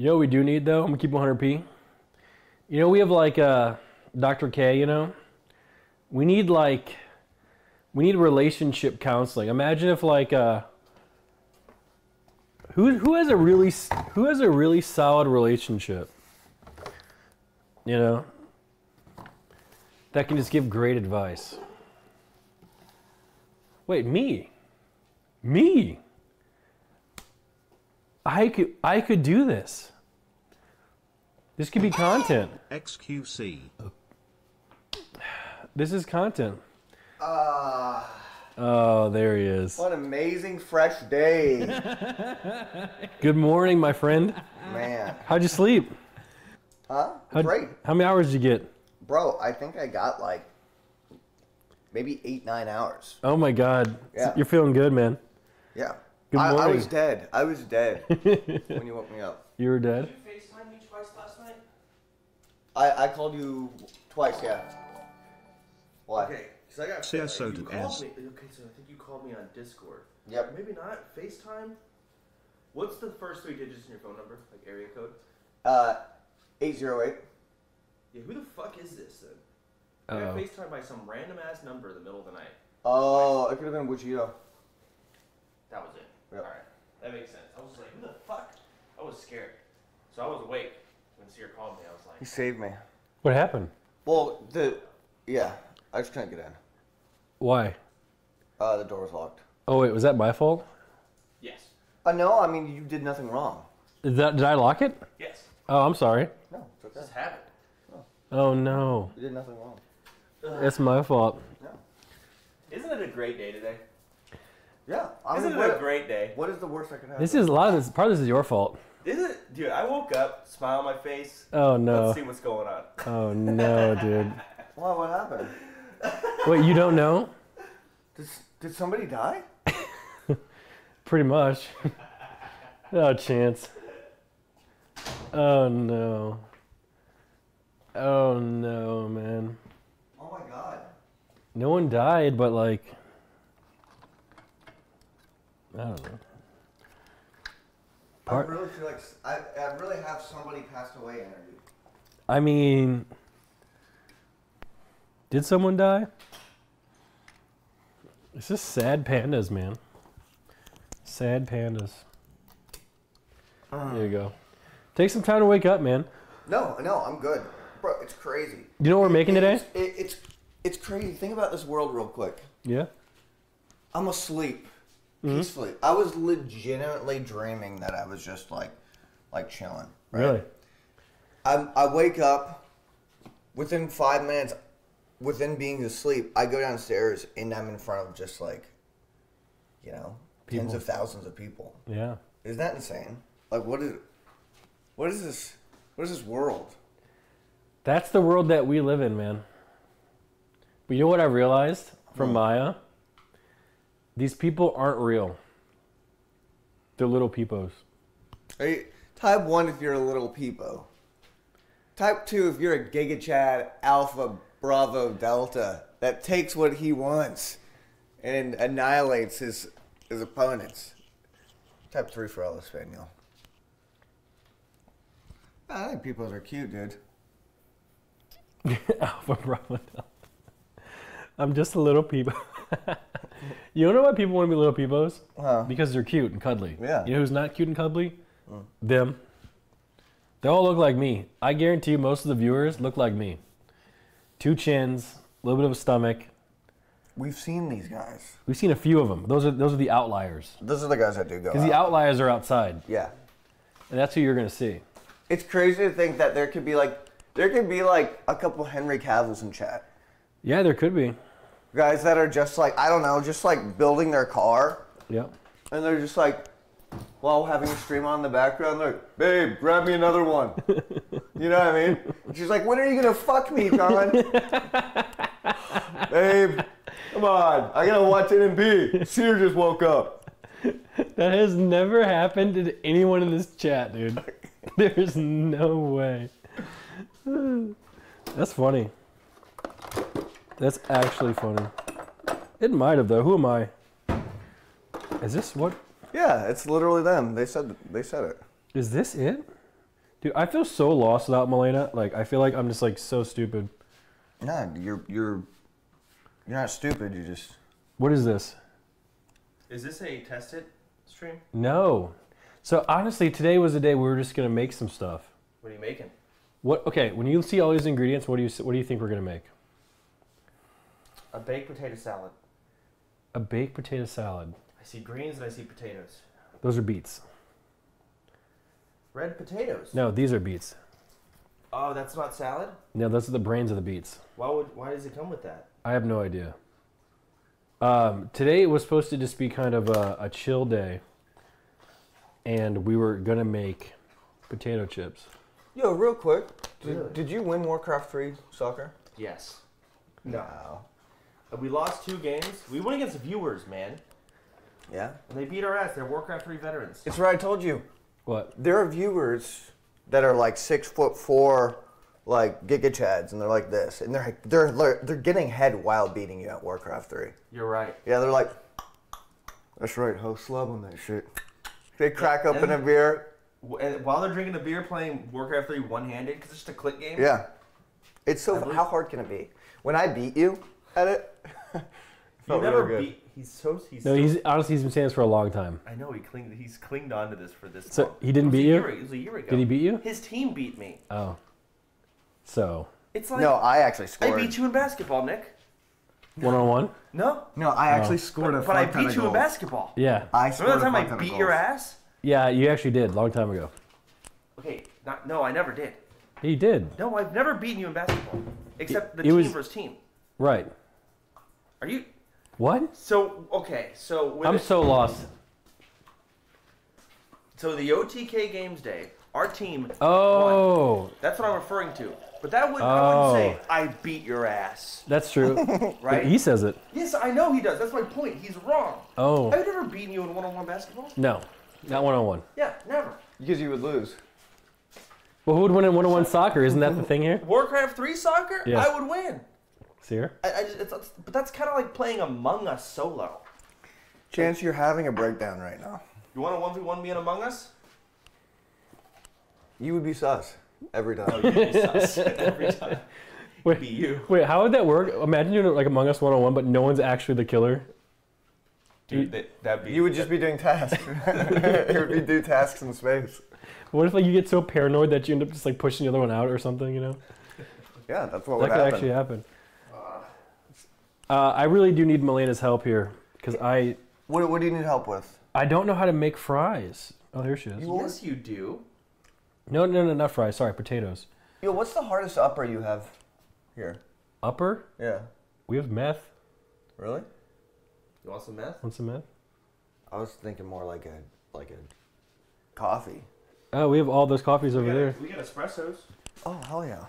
You know we do need though? I'm gonna keep 100p. You know we have like uh, Dr. K. You know, we need like we need relationship counseling. Imagine if like uh, who who has a really who has a really solid relationship. You know, that can just give great advice. Wait, me, me. I could I could do this. This could be content. XQC. This is content. Ah, Oh, there he is. what an amazing fresh day, Good morning, my friend. man. How'd you sleep? Huh? How'd- Great, How many hours did you get? bro. I think I got like maybe eight, nine hours. Oh my God. Yeah. You're feeling good, man. Yeah. Good I, I was dead. I was dead when you woke me up. You were dead. Did you FaceTime me twice last night? I, I called you twice, yeah. Why? Okay, because I got. Say uh, so you to called me. Okay, so I think you called me on Discord. Yep. Maybe not FaceTime. What's the first three digits in your phone number, like area code? Uh, 808. Yeah, who the fuck is this then? I got FaceTime by some random ass number in the middle of the night. Oh, it could have been Wichita. That was it. Yep. All right, that makes sense. I was like, who the fuck? I was scared, so I was awake when Cyr called me. I was like, He like, saved me. What happened? Well, the, yeah, I just couldn't get in. Why? Uh, the door was locked. Oh wait, was that my fault? yes, Uh, no, I mean, you did nothing wrong. Did that? Did I lock it? yes, Oh, I'm sorry. No, it's okay. just have it. Oh no, You did nothing wrong. it's my fault. No. Isn't it a great day today? Yeah. I mean, Isn't it what, a great day? what is the worst that could happen? This is a lot of this. Part of this is your fault. Isn't it, dude? I woke up, smile on my face. Oh no. Let's see what's going on. Oh no, dude. Why, what happened? Wait, you don't know? Did, did somebody die? Pretty much. no oh, chance. Oh no. Oh no, man. Oh my god. No one died, but like, I don't know. Part- I really feel like I, I really have somebody passed away energy. I mean, did someone die? It's just sad pandas, man. Sad pandas. There you go. Take some time to wake up, man. No, no, I'm good, bro. It's crazy. You know what we're making today? It's, it, it's it's crazy. Think about this world real quick. Yeah. I'm asleep, Mm-hmm. peacefully. I was legitimately dreaming that I was just like, like chilling. Right? Really? I I wake up. Within five minutes, within being asleep, I go downstairs and I'm in front of just like, you know, tens of thousands of people. Yeah. Isn't that insane? Like, what is, what is this? What is this world? That's the world that we live in, man. But you know what I realized from What? Maya? These people aren't real. They're little peepos. Hey, type one if you're a little peepo. Type two if you're a Giga Chad Alpha Bravo Delta that takes what he wants and annihilates his his opponents. Type three for El Espanol. Ah, I think peepos are cute, dude. Alpha Bravo Delta. I'm just a little peepo. you know why people want to be little peepos? Huh. Because they're cute and cuddly. Yeah. You know who's not cute and cuddly? Mm. Them. They all look like me. I guarantee you most of the viewers look like me. Two chins, a little bit of a stomach. We've seen these guys. We've seen a few of them. Those are those are the outliers. Those are the guys that do go. Because the outliers are outside, yeah. and that's who you're gonna see. It's crazy to think that there could be like there could be like a couple Henry Cavills in chat. Yeah, there could be. Guys that are just like I don't know, just like building their car, Yeah. and they're just like while having a stream on in the background, they're like, "Babe, grab me another one." you know what I mean? She's like, "When are you gonna fuck me, Con?" Babe, come on, I gotta watch NMP. Cyr just woke up. That has never happened to anyone in this chat, dude. There's no way. That's funny. That's actually funny. It might have though. Who am I? Is this what? Yeah, it's literally them. They said they said it. Is this it? Dude, I feel so lost without Malena. Like, I feel like I'm just like so stupid. No, you're you're you're not stupid. You just What is this? Is this a tested stream? No. So honestly, today was the day we were just gonna make some stuff. What are you making? What? Okay, when you see all these ingredients, what do you what do you think we're gonna make? A baked potato salad. A baked potato salad. I see greens and I see potatoes. Those are beets. Red potatoes. No, these are beets. Oh, that's not salad. No, those are the brains of the beets. Why would? Why does it come with that? I have no idea. Um, today it was supposed to just be kind of a, a chill day, and we were gonna make potato chips. yo real quick. Did, Really? did you win Warcraft three soccer? Yes. No. Uh, We lost two games. We went against viewers, man. Yeah. And they beat our ass. They're Warcraft 3 veterans. It's what I told you. What? There are viewers that are like six foot four, like Giga Chads, and they're like this, and they're they're they're, they're getting head while beating you at Warcraft three. You're right. Yeah, they're like, that's right, ho slub on that shit. They crack Yeah, open a beer. And while they're drinking a beer, playing Warcraft 3 one-handed, because it's just a click game. Yeah. It's so. I believe- How hard can it be? When I beat you at it, You never real good. beat. He's so. He's No, so, he's honestly he's been saying this for a long time. I know he clinged. He's clinged on to this for this. So, long. he didn't It was beat a you? year- It was a year ago. Did he beat you? His team beat me. Oh. So It's like no, I actually scored. I scored. beat you in basketball, Nick. one on one. No, No, I oh. actually scored a but I fuck ton beat of you in goals. basketball. Yeah. I scored Remember the a time I fuck ton of beat your goals. ass? Yeah, you actually did long time ago. Okay, not, no, I never did. He did. No, I've never beaten you in basketball, except the it team was- versus team. Right. Are you? What? So okay, so with I'm it- so lost. so the OTK Games Day, our team. won. Oh, That's what I'm referring to. But that would I wouldn't oh. say Oh. I beat your ass, that's true. right? He says it. yes, I know he does. That's my point. He's wrong. Oh. Have you ever beaten you in one-on-one basketball? No, not one on one. Yeah, never. Because you would lose. Well, who would win in one on one soccer? Isn't that the thing here? Warcraft 3 soccer, Yeah. I would win. See here? I, I just, it's, it's, but that's kind of like playing Among Us solo. Chance, you're having a breakdown right now. You want to one v one me in Among Us? You would be sus every time. Oh, you'd be sus every time. Wait, Be you, wait, how would that work? Imagine doing it like Among Us one on one, but no one's actually the killer. dude. That, that'd be. You would just be doing tasks. you would be do tasks in space. What if like you get so paranoid that you end up just like pushing the other one out or something? You know, Yeah, that's what that would could happen. actually happen. Uh, I really do need Malena's help here because I What, what do you need help with? I don't know how to make fries. Oh, here she is. Yes, you do. No, no, no, not fries. Sorry, potatoes. Yo, what's the hardest upper you have here? Upper. Yeah. We have meth. Really? You want some meth? Want some meth? I was thinking more like a like a coffee. Oh, we have all those coffees over we, there. got, we got espressos. Oh hell yeah.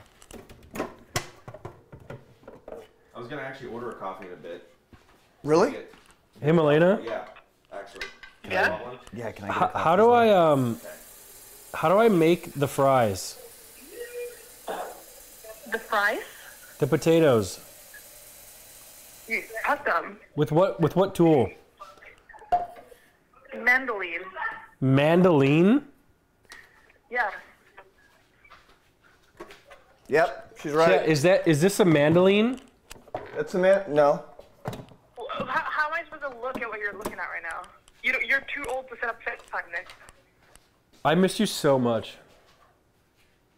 I was gonna actually order a coffee in a bit. Really? Get- Hey, Malena. Yeah, actually. Can I Yeah? want one? Yeah. Can I get a How, coffee how do I well? um? How do I make the fries? The fries? The potatoes. You cut them. With what? With what tool? Mandoline. Mandoline. Yeah. Yep, she's Yeah, right. is that is this a mandoline? That's a man. No. How, how am I supposed to look at what you're looking at right now? You don't, you're too old to set up FaceTime, Nick. I miss you so much.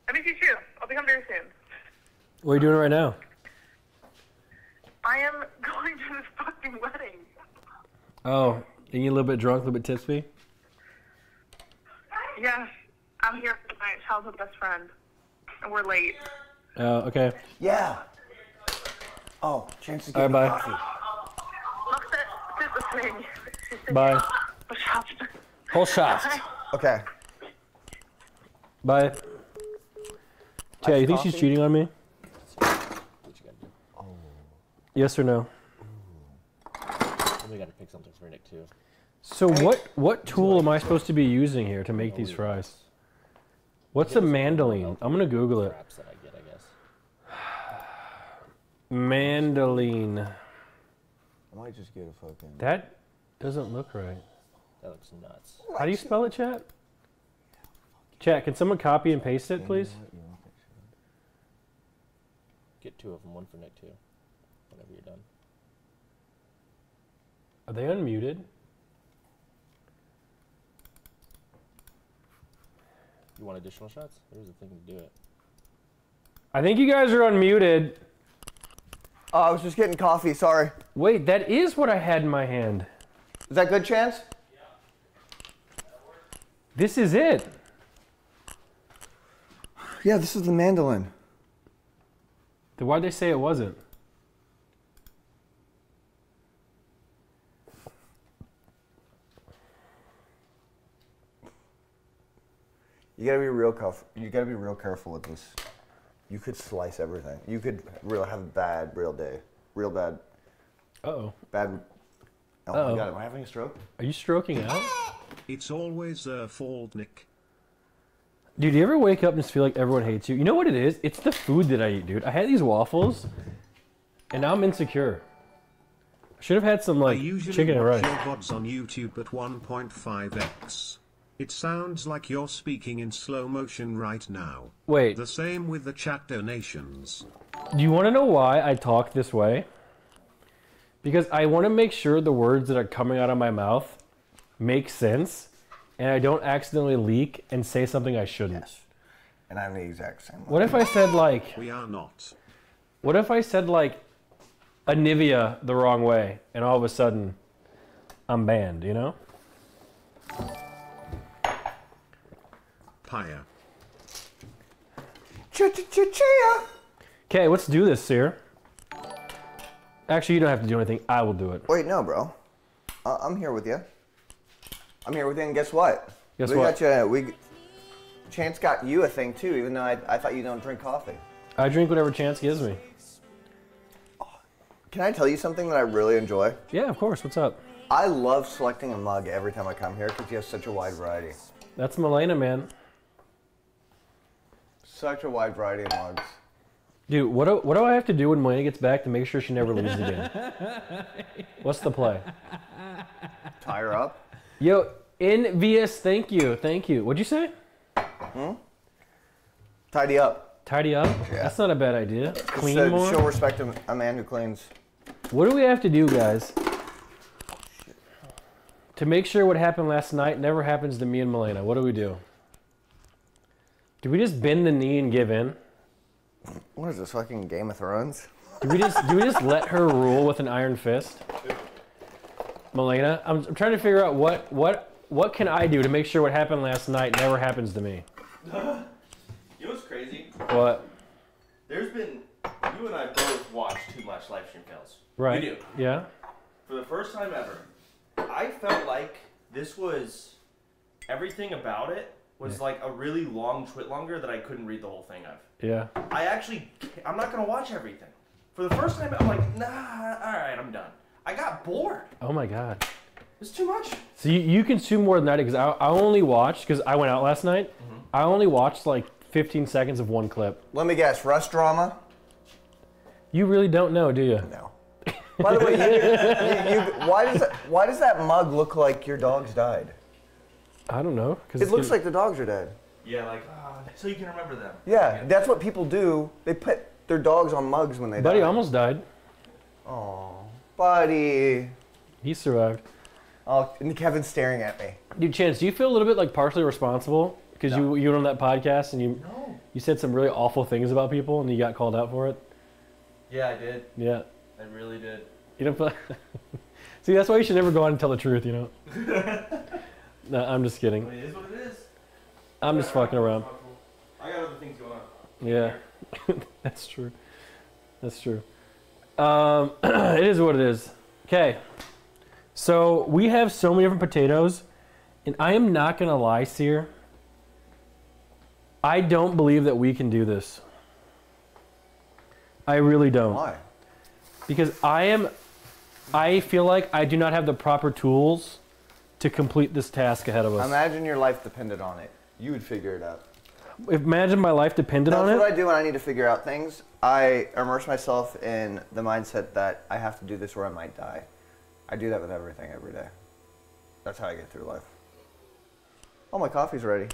I miss you too. I'll be home very soon. What are you doing right now? I am going to this fucking wedding. Oh, are you a little bit drunk, a little bit tipsy? Yes. I'm here with my childhood best friend. And we're late. Oh, okay. Yeah. Oh, chance to get All me right, bye. coffee. Look, that, this is the thing. Bye. "Oh, shop." Whole shot. Okay. Bye. Chad, you think she's cheating on me? Yes or no? We gotta pick something for Nick too. So what what tool am I supposed to be using here to make these fries? What's a mandolin? I'm gonna Google it. Scraps that I get, I guess. Mandolin. I might just get a fucking. That doesn't look right. That looks nuts. How do you spell it, chat? Chat, can someone copy and paste it, please? Get two of them, one for Nick too. Whenever you're done. Are they unmuted? You want additional shots? There's a thing to do it. I think you guys are unmuted. Oh, I was just getting coffee. Sorry. Wait, that is what I had in my hand. Is that good chance? This is it. Yeah, this is the mandolin. Then why'd they say it wasn't? You gotta be real careful. You gotta be real careful with this. You could slice everything. You could real have a bad real day. Real bad. Uh-oh. Bad. Oh Uh-oh. my god, am I having a stroke? Are you stroking out? It's always their fault, Nick. Dude, do you ever wake up and just feel like everyone hates you? You know what it is? It's the food that I eat, dude. I had these waffles, and now I'm insecure. I should have had some I like usually chicken and rice. your VODs on YouTube at 1.5x. It sounds like you're speaking in slow motion right now. Wait, The same with the chat donations. do you want to know why I talk this way? Because I want to make sure the words that are coming out of my mouth make sense, and I don't accidentally leak and say something I shouldn't. Yes. And I'm the exact same. What if I said like, We are not. what if I said like a Nivea the wrong way, and all of a sudden I'm banned? You know? Paya. Ch-ch-ch-chia! Okay, let's do this, Cyr. Actually, you don't have to do anything. I will do it. Wait, no, bro. Uh, I'm here with you. I'm here with you, and guess what? Guess we what? got you. We. Chance got you a thing too, even though I, I thought you don't drink coffee. I drink whatever chance gives me. Can I tell you something that I really enjoy? Yeah, of course. What's up? I love selecting a mug every time I come here because you have such a wide variety. That's Malena, man. Such a wide variety of mugs. Dude, what do, what do I have to do when Malena gets back to make sure she never leaves again? What's the play? Tie her up. Yo, NVS, thank you. Thank you. What'd you say? Hmm? Tidy up. Tidy up? Yeah. That's not a bad idea. Clean So- more? Show respect to a man who cleans. What do we have to do, guys? To make sure what happened last night never happens to me and Malena, what do we do? Do we just bend the knee and give in? What is this fucking Game of Thrones? Do we just do we just let her rule with an iron fist? Malena, I'm, I'm trying to figure out what what what can I do to make sure what happened last night never happens to me. You know what's crazy? What? There's been you and I both watch too much live stream fails. Right? We do. Yeah. For the first time ever, I felt like this was everything about it was like a really long TwitLonger that I couldn't read the whole thing of. Yeah. I actually, I'm not gonna watch everything. For the first time, I'm like, nah, all right, I'm done. I got bored. Oh my god. It's too much. So you, you consume more than I do because I, I only watched because I went out last night. Mhm. I only watched like 15 seconds of one clip. Let me guess. Rust drama? You really don't know, do you? No. By the way, you, you, you, why does that, why does that mug look like your dog's died? I don't know. Cause It looks gonna- like the dogs are dead. Yeah, like ah, so you can remember them. Yeah, that's what people do. They put their dogs on mugs when they die. Buddy die. almost died. Oh, buddy. He survived. Oh, and Kevin's staring at me. Dude, Chance, do you feel a little bit like partially responsible because you you went on that podcast and you No. you said some really awful things about people and you got called out for it? Yeah, I did. Yeah. I really did. You don't feel. See, that's why you should never go out and tell the truth. You know. no, I'm just kidding. mean, it is what it is. I'm just fucking around. I got other things going on. Yeah, that's true. That's true. Um, it is what it is. Okay, so we have so many different potatoes, and I am not gonna lie, Cyr. I don't believe that we can do this. I really don't. Why? Because I am, I feel like I do not have the proper tools to complete this task ahead of us. Imagine your life depended on it. You would figure it out. Imagine my life depended That's on it. That's what I do when I need to figure out things. I immerse myself in the mindset that I have to do this or I might die. I do that with everything every day. That's how I get through life. Oh, my coffee's ready.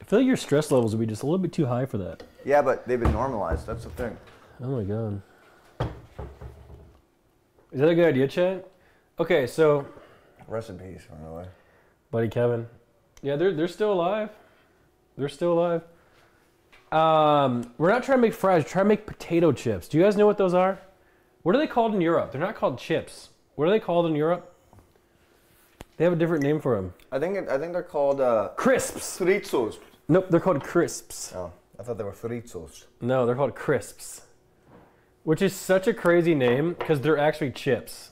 I feel like your stress levels would be just a little bit too high for that. Yeah, but they've been normalized. That's the thing. Oh my god. Is that a good idea, Chad? Okay, so Rest in peace, by the way. buddy Kevin. Yeah, they're they're still alive. They're still alive. Um, we're not trying to make fries. We're trying to make potato chips. Do you guys know what those are? What are they called in Europe? They're not called chips. What are they called in Europe? They have a different name for them. I think it, I think they're called uh, Crisps. fritzos. Nope, they're called crisps. Oh, I thought they were fritzos. No, they're called crisps. Which is such a crazy name because they're actually chips.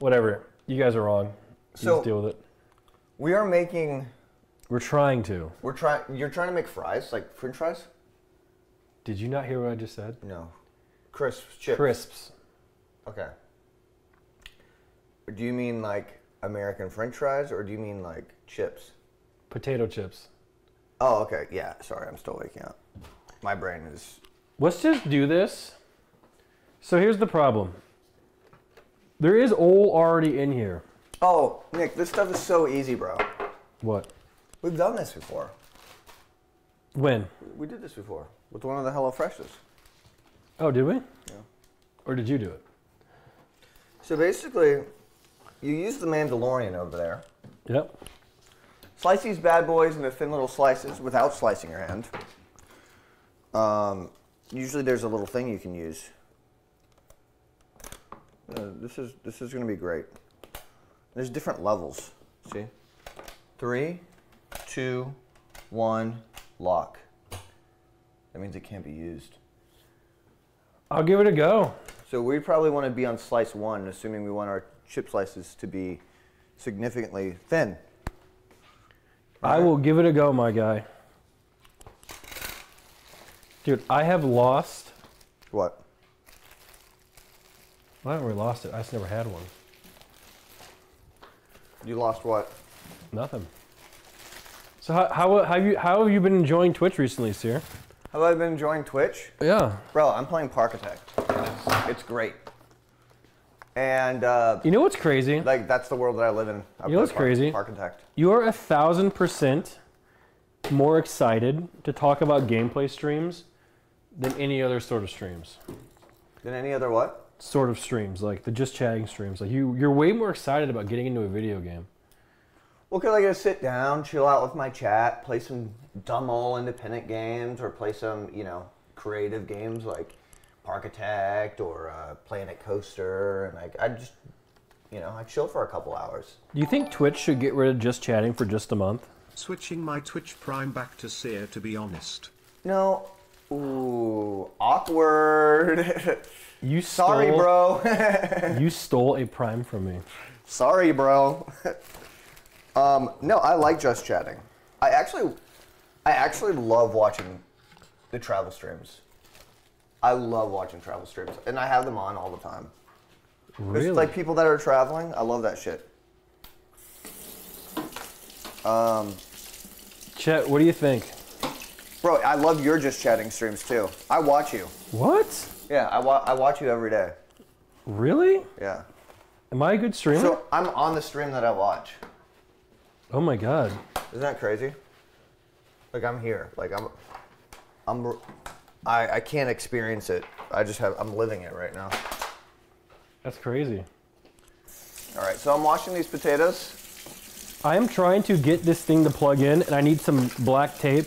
Whatever. You guys are wrong. You So- just deal with it. We are making. We're trying to. We're trying. You're trying to make fries, like French fries? Did you not hear what I just said? No. Crisps, chips. Crisps. Okay. Do you mean like American French fries, or do you mean like chips? Potato chips. Oh, okay. Yeah. Sorry, I'm still waking up. My brain is. Let's just do this. So here's the problem. There is oil already in here. Oh, Nick, this stuff is so easy, bro. What? We've done this before. When? We did this before with one of the Hello Freshes. Oh, did we? Yeah. Or did you do it? So basically, you use the Mandalorian over there. Yep. Slice these bad boys into thin little slices without slicing your hand. Um, usually there's a little thing you can use. Uh, this is this is gonna be great. There's different levels. See, three, two, one, lock. That means it can't be used. I'll give it a go. So we probably want to be on slice one, assuming we want our chip slices to be significantly thin. I will give it a go, my guy. Dude, I have lost. What? I haven't really lost it. I just never had one. You lost what? Nothing. So how, how, how have you how have you been enjoying Twitch recently, Cyr? Have I been enjoying Twitch? Yeah. Bro, I'm playing Parkitect. It's, it's great. And uh, You know what's crazy? like that's the world that I live in. I You know what's crazy? Parkitect. You are a thousand percent more excited to talk about gameplay streams than any other sort of streams. Than any other what? Sort of streams, like the just chatting streams. Like you, you're way more excited about getting into a video game. Well, cause I get to sit down, chill out with my chat, play some dumb old independent games, or play some you know creative games like Parkitect or uh, Planet Coaster, and like I just you know I chill for a couple hours. Do you think Twitch should get rid of just chatting for just a month? Switching my Twitch Prime back to Cyr to be honest. No. Ooh, awkward. You Sorry, stole- bro. You stole a prime from me. Sorry, bro. um, no, I like just chatting. I actually, I actually love watching the travel streams. I love watching travel streams, and I have them on all the time. Really? It's like people that are traveling. I love that shit. Um, Chet, what do you think? Bro, I love your just chatting streams too. I watch you. What? Yeah, I, wa- I watch you every day. Really? Yeah. Am I a good streamer? So I'm on the stream that I watch. oh my god. Isn't that crazy? Like I'm here. Like I'm, I'm, I, I can't experience it. I just have. I'm living it right now. That's crazy. All right. So I'm washing these potatoes. I am trying to get this thing to plug in, and I need some black tape.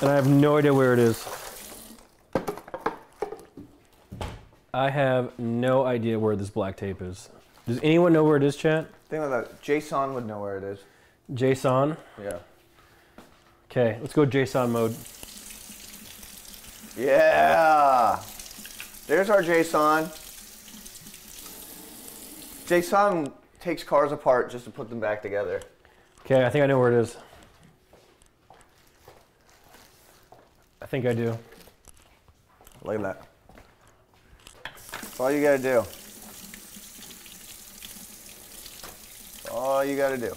And I have no idea where it is. I have no idea where this black tape is. Does anyone know where it is, chat? Think about that. Jason would know where it is. JSON. Yeah. Okay, let's go JSON mode. Yeah. There's our Jason. Jason takes cars apart just to put them back together. Okay, I think I know where it is. I think I do. Look at that. That's all you gotta do. That's all you gotta do.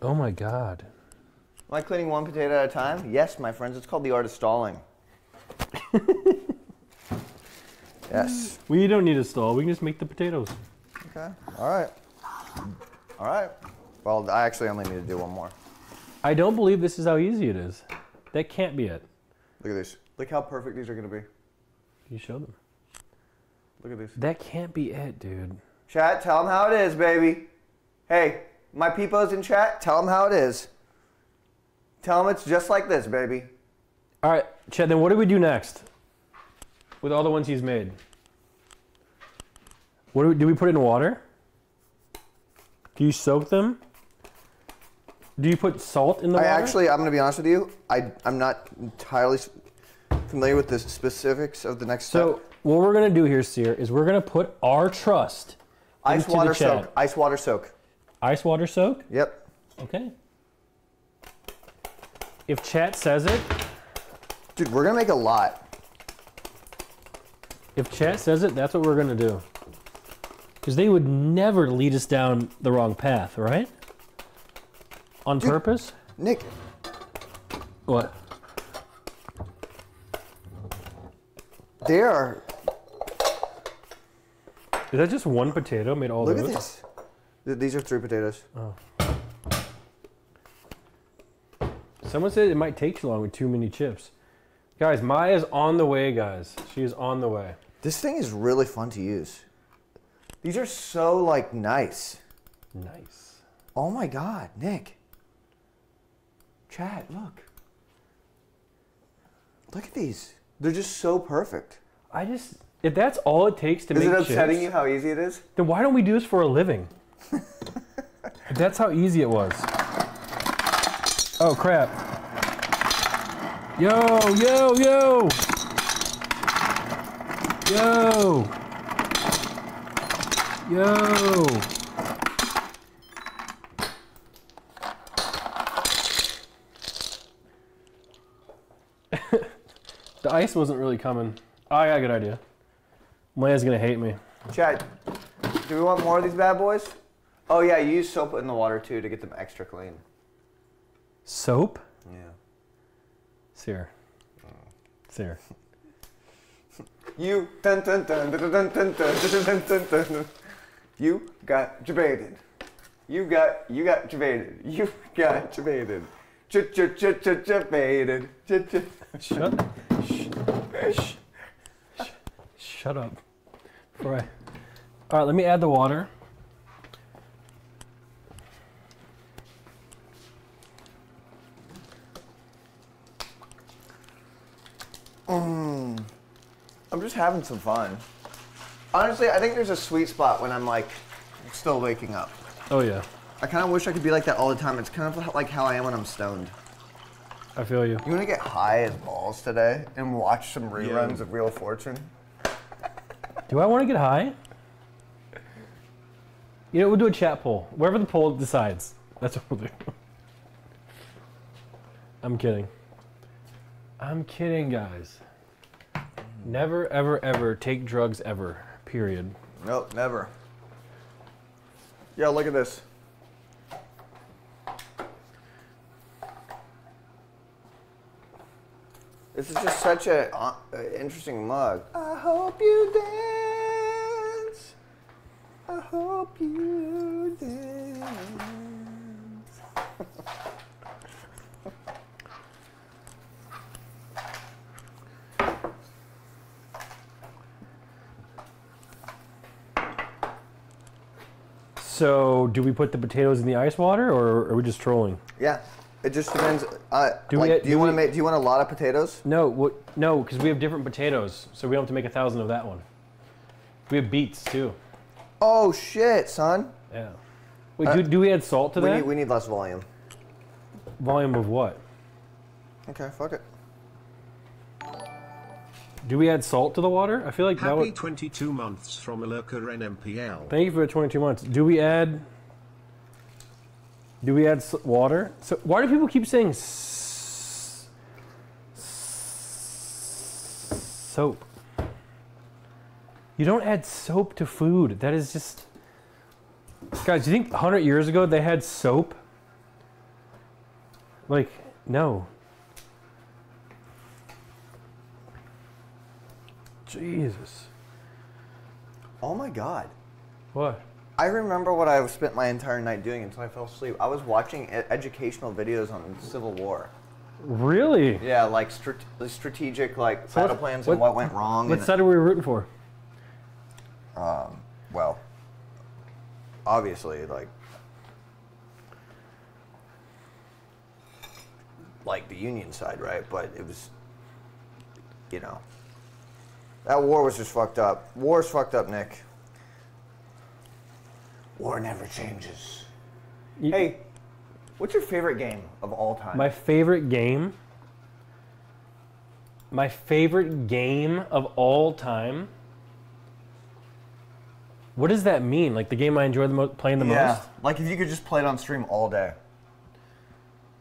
Oh my god. Am I cleaning one potato at a time? Yes, my friends. It's called the art of stalling. Yes. We don't need a stall. We can just make the potatoes. Okay. All right. All right. Well, I actually only need to do one more. I don't believe this is how easy it is. That can't be it. Look at this. Look how perfect these are going to be. You show them. Look at this. That can't be it, dude. Chat, tell them how it is, baby. Hey, my peepos in chat, tell them how it is. Tell them it's just like this, baby. All right, Chad. Then what do we do next? With all the ones he's made. What do we, do we put it in water? Do you soak them? Do you put salt in the I water? actually, I'm going to be honest with you. I, I'm not entirely familiar with the specifics of the next step. So what we're gonna do here, Cyr, is we're gonna put our trust Ice water soak. Ice water soak. Ice water soak. Yep. Okay. If chat says it, Dude, we're going to make a lot. if chat says it, that's what we're gonna do. Because they would never lead us down the wrong path, right? On purpose? Nick, What? they are. Is that just one potato made all Look at those? this. Th- These are three potatoes. Oh. Someone said it might take too long with too many chips. Guys, Maya's on the way, guys. She is on the way. This thing is really fun to use. These are so, like, nice. Nice. Oh my god, Nick. Chat, look. Look at these. They're just so perfect. I just if that's all it takes to Is make it upsetting chips, you how easy it is? then why don't we do this for a living? if that's how easy it was. Oh crap. Yo, yo, yo. Yo. Yo. The ice wasn't really coming. Oh, I got a good idea. Maya's gonna hate me. Chat, do we want more of these bad boys? Oh yeah, you use soap in the water too to get them extra clean. Soap? Yeah. Cyr. Cyr. You dun dun dun dun dun dun dun dun dun dun dun dun. You got debated. You got you got debated. You got debated. Ch ch ch ch debated. Ch ch. Shut. Shh. Shh. Shut up. Before I. All right, let me add the water. Mm. I'm just having some fun. Honestly, I think there's a sweet spot when I'm like still waking up. Oh yeah, I kind of wish I could be like that all the time. It's kind of like how I am when I'm stoned. I feel you. You want to get high as balls today and watch some reruns of Real Fortune? Do I want to get high? You know, we'll do a chat poll. Wherever the poll decides, that's what we'll do. I'm kidding. I'm kidding, guys. Never, ever, ever take drugs ever. Period. Nope, never. Yeah, look at this. This is just such a uh, uh, interesting mug. I hope you dance. I hope you dance. So, do we put the potatoes in the ice water, or are we just trolling? Yeah, it just depends. Uh, Do do we- like, do do you want to make? Do you want a lot of potatoes? No, what? No, because we have different potatoes, so we don't have to make a thousand of that one. We have beets too. Oh shit, son. Yeah. Wait, do, do we add salt to We that? need, we need less volume. Volume of what? Okay, fuck it. Do we add salt to the water? I feel like that Happy would. 22 months from Alurka NMPL. Thank you for the 22 months. Do we add? Do we add s- water? So why do people keep saying soap? You don't add soap to food. That is just. Guys, you think 100 years ago they had soap? Like, no. Jesus. Oh my god. What? I remember what I spent my entire night doing until I fell asleep. I was watching e- educational videos on Civil War. Really? Yeah, like strate- strategic, like So battle plans what- and what went wrong. What side are we rooting for? Um, well, obviously, like, like the Union side, right? But it was, you know, that war was just fucked up. War's fucked up, Nick. War never changes. You- Hey, what's your favorite game of all time? My favorite game. My favorite game of all time. What does that mean? Like the game I enjoy the most, playing the yeah, most? like if you could just play it on stream all day,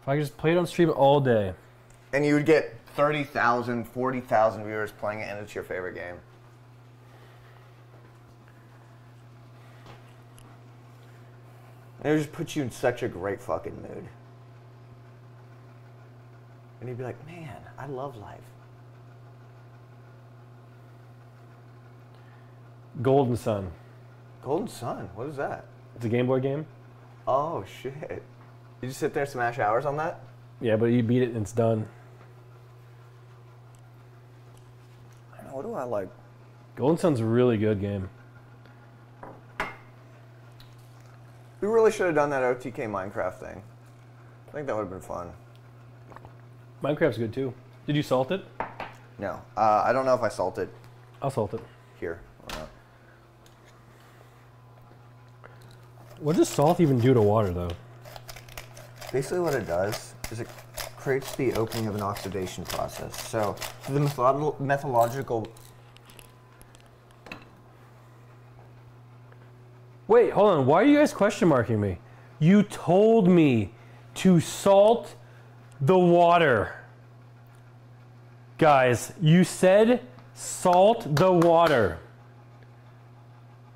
If I could just play it on stream all day. and you would get 30,000, 40,000 viewers playing it, and it's your favorite game. And it would just put you in such a great fucking mood. And you'd be like, man, I love life. Golden Sun. Golden Sun, what is that? It's a Game Boy game. Oh, shit. You just sit there and smash hours on that? Yeah, but you beat it and it's done. I don't know, what do I like? Golden Sun's a really good game. We really should have done that OTK Minecraft thing. I think that would have been fun. Minecraft's good too. Did you salt it? No, uh, I don't know if I salt it I'll salt it. here. or not. What does salt even do to water though? Basically, what it does is it creates the opening of an oxidation process. So, the method- methodological. Wait, hold on. Why are you guys question marking me? You told me to salt the water. Guys, you said salt the water.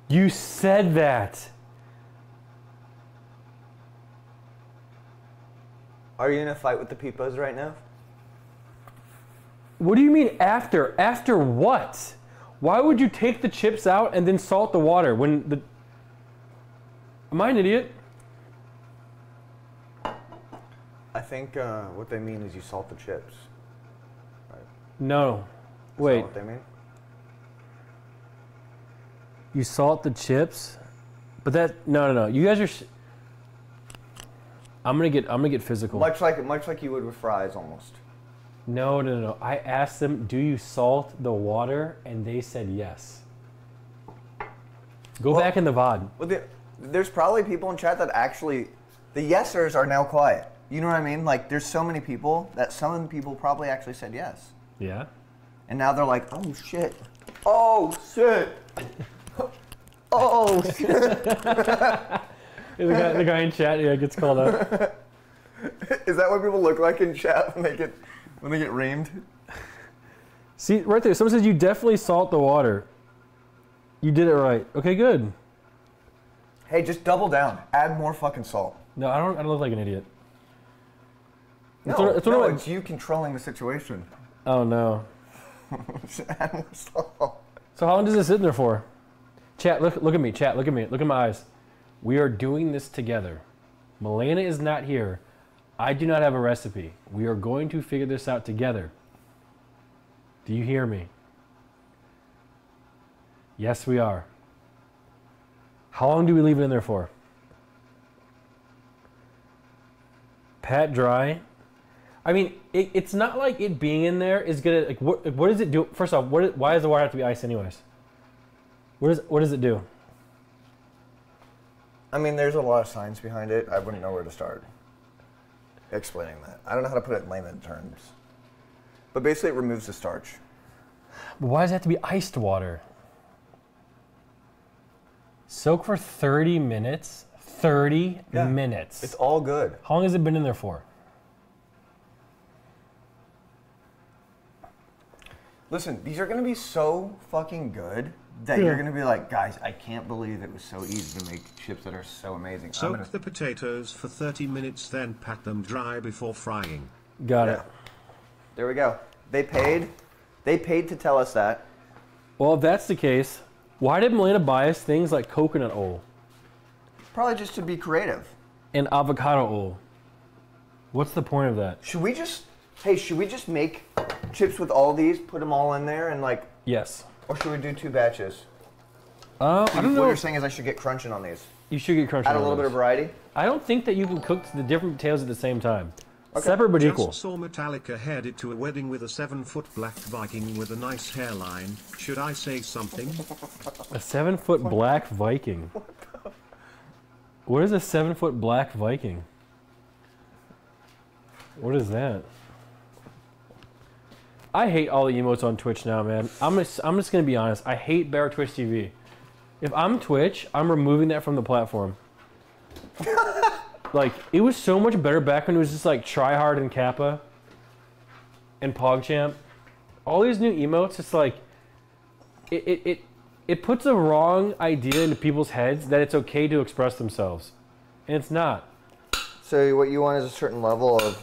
You said that. Are you in a fight with the peepos right now? What do you mean after? After what? Why would you take the chips out and then salt the water when the. Am I an idiot? I think uh, what they mean is you salt the chips. No. Is that Wait. what they mean? You salt the chips, but that no no no. You guys are. I'm gonna get I'm gonna get physical. Much like much like you would with fries, almost. No no no. I asked them, "Do you salt the water?" And they said yes. Go Well- back in the VOD. Well, the, there's probably people in chat that actually, the yesers are now quiet. You know what I mean? Like, there's so many people that some of the people probably actually said yes, Yeah. and now they're like, oh shit, oh shit, oh shit. The guy, the guy in chat yeah gets called out. Is that what people look like in chat when they get when they get reamed? See right there. Someone says you definitely salt the water. You did it right. Okay, good. Hey, just double down. Add more fucking salt. No, I don't. I don't look like an idiot. No, It's it's no, it's you controlling the situation. Oh no. Add more salt. So how long does this sit in there for? Chat, look, look at me. Chat, look at me. Look at my eyes. We are doing this together. Malena is not here. I do not have a recipe. We are going to figure this out together. Do you hear me? Yes, we are. How long do we leave it in there for? Pat dry. I mean, it, it's not like it being in there is gonna like what? What does it do? First off, what? Why does the water have to be ice anyways? What does What does it do? I mean, there's a lot of science behind it. I wouldn't know where to start explaining that. I don't know how to put it in layman terms. But basically, it removes the starch. But why does it have to be iced water? Soak for 30 minutes. 30 Yeah. minutes. It's all good. How long has it been in there for? Listen, these are gonna be so fucking good that you're gonna be like, guys, I can't believe it was so easy to make chips that are so amazing. Soak gonna- the potatoes for 30 minutes, then pat them dry before frying. Got Yeah. it. There we go. They paid. They paid to tell us that. Well, if that's the case, Why did Malena buy us things like coconut oil Probably just to be creative. and avocado oil? What's the point of that? Should we just, hey, should we just make chips with all these, put them all in there, and like, Yes. or should we do two batches? Uh, I don't what know. you're saying is I should get crunching on these. You should get crunched. Add a on little bit of variety. I don't think that you can cook the different potatoes at the same time. Separate but equal. Just saw Metallica headed to a wedding with a seven foot black Viking with a nice hairline. Should I say something? A seven foot black Viking. What is a seven foot black Viking? What is that? I hate all the emotes on Twitch now, man. I'm just, I'm just gonna be honest. I hate Bear Twitch TV. If I'm Twitch, I'm removing that from the platform. like it was so much better back when it was just like TriHard and Kappa and PogChamp. All these new emotes, it's like it, it, it, it puts a wrong idea into people's heads that it's okay to express themselves. And it's not. So what you want is a certain level of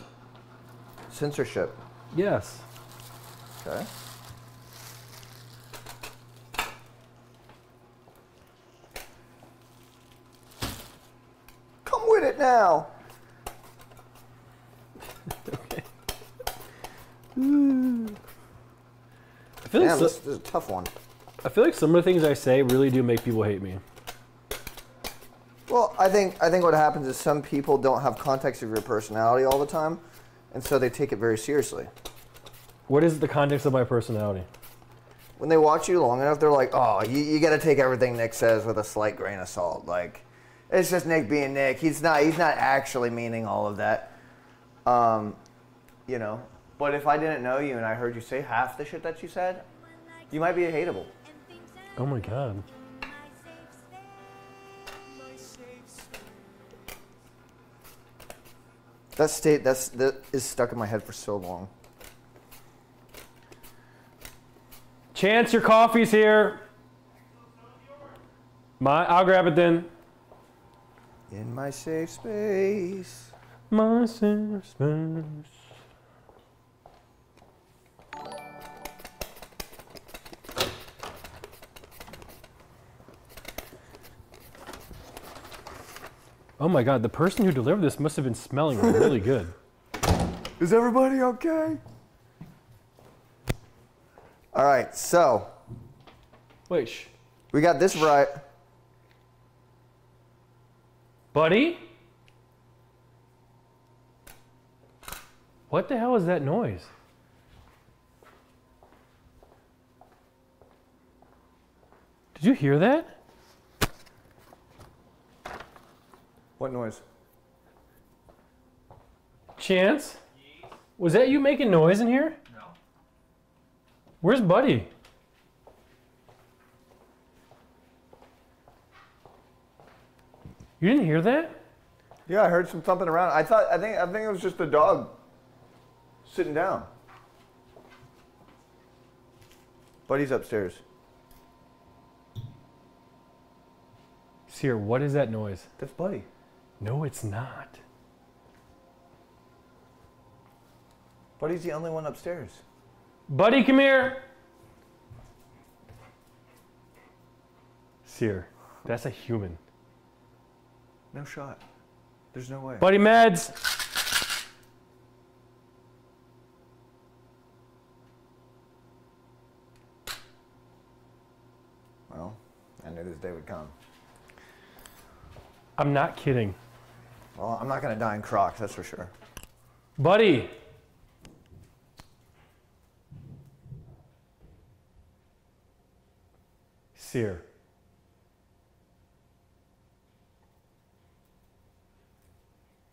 censorship. Yes. Okay. With it. I feel, like Damn, so- this, this is a tough one. I feel like some of the things I say really do make people hate me. Well, I think I think what happens is some people don't have context of your personality all the time, and so they take it very seriously. What is the context of my personality? When they watch you long enough, they're like, "Oh, you, you got to take everything Nick says with a slight grain of salt." Like, it's just Nick being Nick. He's not he's not actually meaning all of that. Um, you know. But if I didn't know you and I heard you say half the shit that you said, you might be a hateable. Oh my god. That state that's that is stuck in my head for so long. Chance, your coffee's here. My, I'll grab it then. In my safe space. My safe space. Oh my god, the person who delivered this must have been smelling really good. Is everybody okay? All right, so Wait, we got this right. Buddy? What the hell is that noise? Did you hear that? What noise? Chance? Was that you making noise in here? No. Where's Buddy? You didn't hear that? Yeah, I heard some thumping around. I thought I think I think it was just the dog sitting down. Buddy's upstairs. Cyr, what is that noise? That's Buddy. No, it's not. Buddy's the only one upstairs. Buddy, come here. Cyr, that's a human. No shot. There's no way. Buddy Mads. Well, I knew this day would come. I'm not kidding. Well, I'm not gonna die in Crocs, that's for sure. Buddy. Cyr.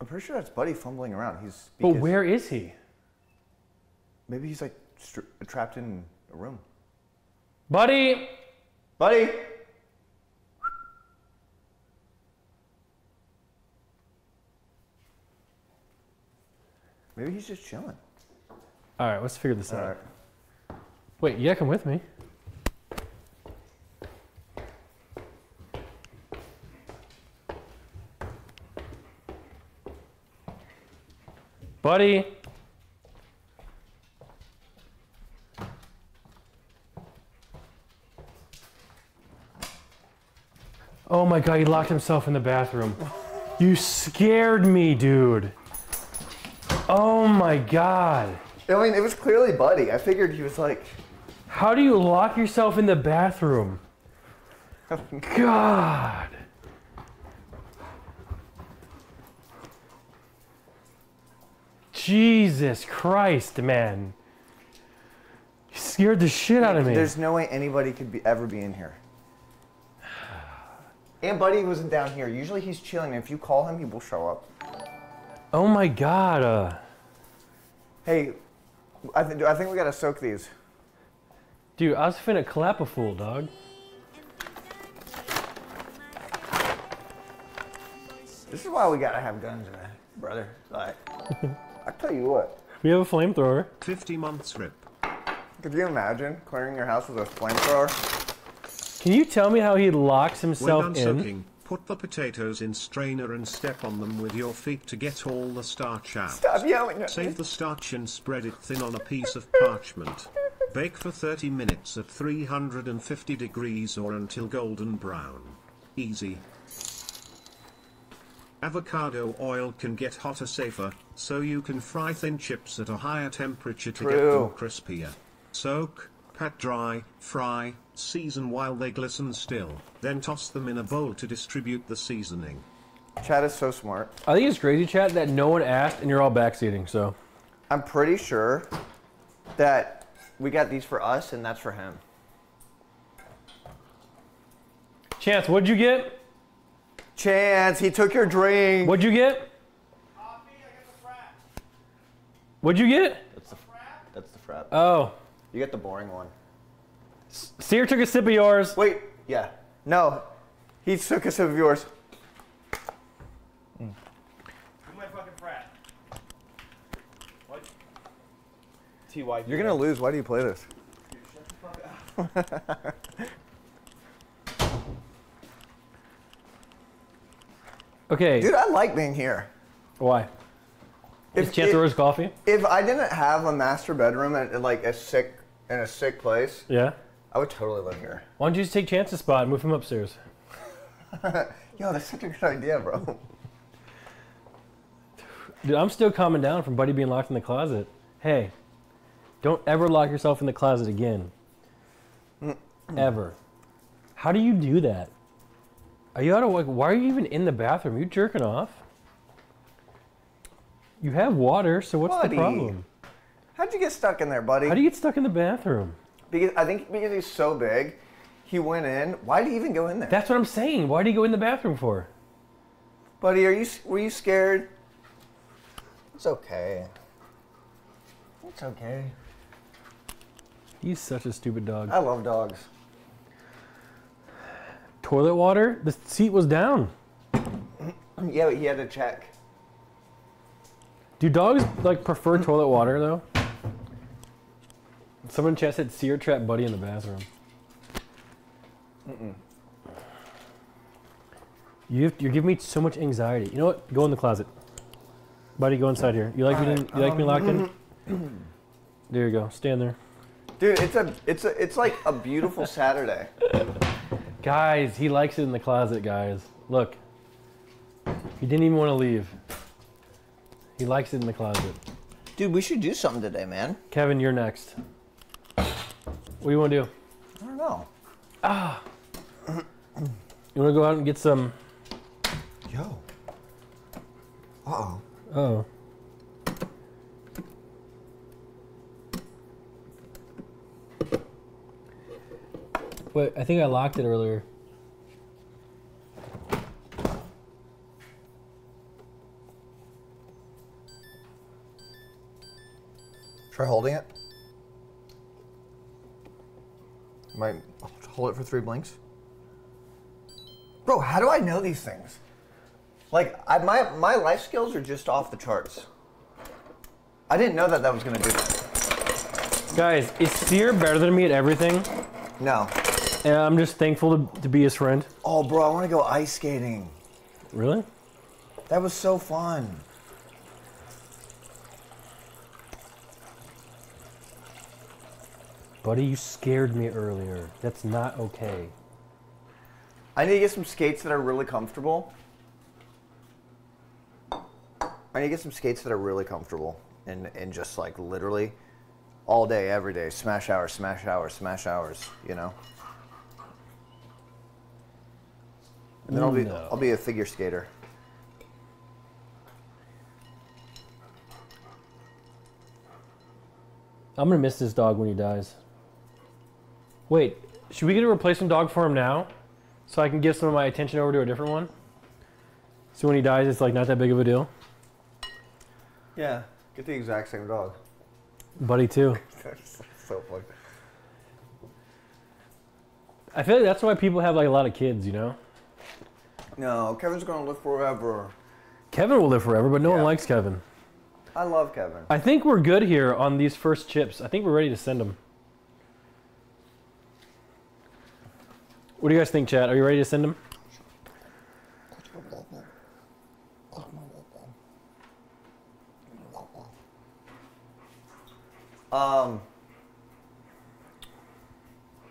I'm pretty sure that's Buddy fumbling around. He's But where is he? Maybe he's like trapped in a room. Buddy! Buddy. Maybe he's just chilling. All right, let's figure this All out. right. Wait, yeah, come with me. Buddy. Oh my god, he locked himself in the bathroom. You scared me, dude. Oh my god. I mean, it was clearly Buddy. I figured he was like, How do you lock yourself in the bathroom? God. Jesus Christ, man. You scared the shit out of me. there's no way anybody could be ever be in here. And Buddy wasn't down here. Usually he's chilling. If you call him, he will show up. oh my god. Uh, Hey, I, th- I think we gotta soak these. dude, I was finna clap a fool, dog. This is why we gotta have guns, man, brother. Like, I tell you what. We have a flamethrower. 50 months rip. Could you imagine clearing your house with a flamethrower? Can you tell me how he locks When himself done in? soaking, put the potatoes in strainer and step on them with your feet to get all the starch out. Stop yelling at me. Save the starch and spread it thin on a piece of parchment. Bake for 30 minutes at 350 degrees or until golden brown. Easy. Avocado oil can get hotter safer, so you can fry thin chips at a higher temperature to get them crispier. Soak, pat dry, fry, season while they glisten still, then toss them in a bowl to distribute the seasoning. Chad is so smart. I think it's crazy, chat, that no one asked and you're all backseating, so. I'm pretty sure that we got these for us and that's for him. Chance, what'd you get? Chance, he took your drink. What'd you get? What'd you get? That's the, that's the frap. Oh. You get the boring one. Cyr took a sip of yours. Wait, yeah. No, he took a sip of yours. Mm. Who my fucking frat? What? Ty. You're gonna lose. Why do you play this? Okay. Dude, I like being here. Why? Is If, Chance if, coffee? if I didn't have a master bedroom at like a sick in a sick place, Yeah. I would totally live here. Why don't you just take Chance's spot and move him upstairs? Yo, that's such a good idea, bro. Dude, I'm still calming down from Buddy being locked in the closet. Hey, don't ever lock yourself in the closet again. ever. How do you do that? Are you out of like? Why are you even in the bathroom? You jerking off? You have water, so what's Buddy. the problem? How'd you get stuck in there, buddy? How do you get stuck in the bathroom? because I think because he's so big, he went in. Why did he even go in there? That's what I'm saying. Why did he go in the bathroom for? buddy, are you were you scared? It's okay. It's okay. He's such a stupid dog. I love dogs. Toilet water? The seat was down. Yeah, but he had to check. Do dogs like prefer toilet water though? Someone chat said Cyr trap buddy in the bathroom. You have, you're giving me so much anxiety. You know what? Go in the closet. Buddy, go inside here. You like me? to- You like me um, locked in? There you go. Stand there, Dude, it's a it's a it's like a beautiful Saturday. Guys. He likes it in the closet, guys. Look, he didn't even want to leave. He likes it in the closet. Dude, we should do something today, man. Kevin, you're next. What do you want to do? I don't know. Ah. you want to go out and get some? Yo. Uh oh. oh. Wait, I think I locked it earlier. Try holding it. Might hold it for three blinks. Bro, how do I know these things? Like, I, my my life skills are just off the charts. I didn't know that that was gonna do that. Guys, is Cyr better than me at everything? No. And I'm just thankful to, to be his friend. Oh, bro, I want to go ice skating. Really? That was so fun. Buddy, you scared me earlier. That's not okay. I need to get some skates that are really comfortable. I need to get some skates that are really comfortable and and just like literally all day, every day, smash hours, smash hours, smash hours. You know. And then I'll be No. I'll be a figure skater. I'm gonna miss this dog when he dies. Wait, should we get a replacement dog for him now, so I can give some of my attention over to a different one? So when he dies, it's like not that big of a deal. Yeah, get the exact same dog. Buddy too. That's so funny. I feel like that's why people have like a lot of kids. You know, No, Kevin's gonna live forever. Kevin will live forever, but no one likes Kevin. I love Kevin. I think we're good here on these first chips. I think we're ready to send them. What do you guys think, Chad? Are you ready to send them? Um,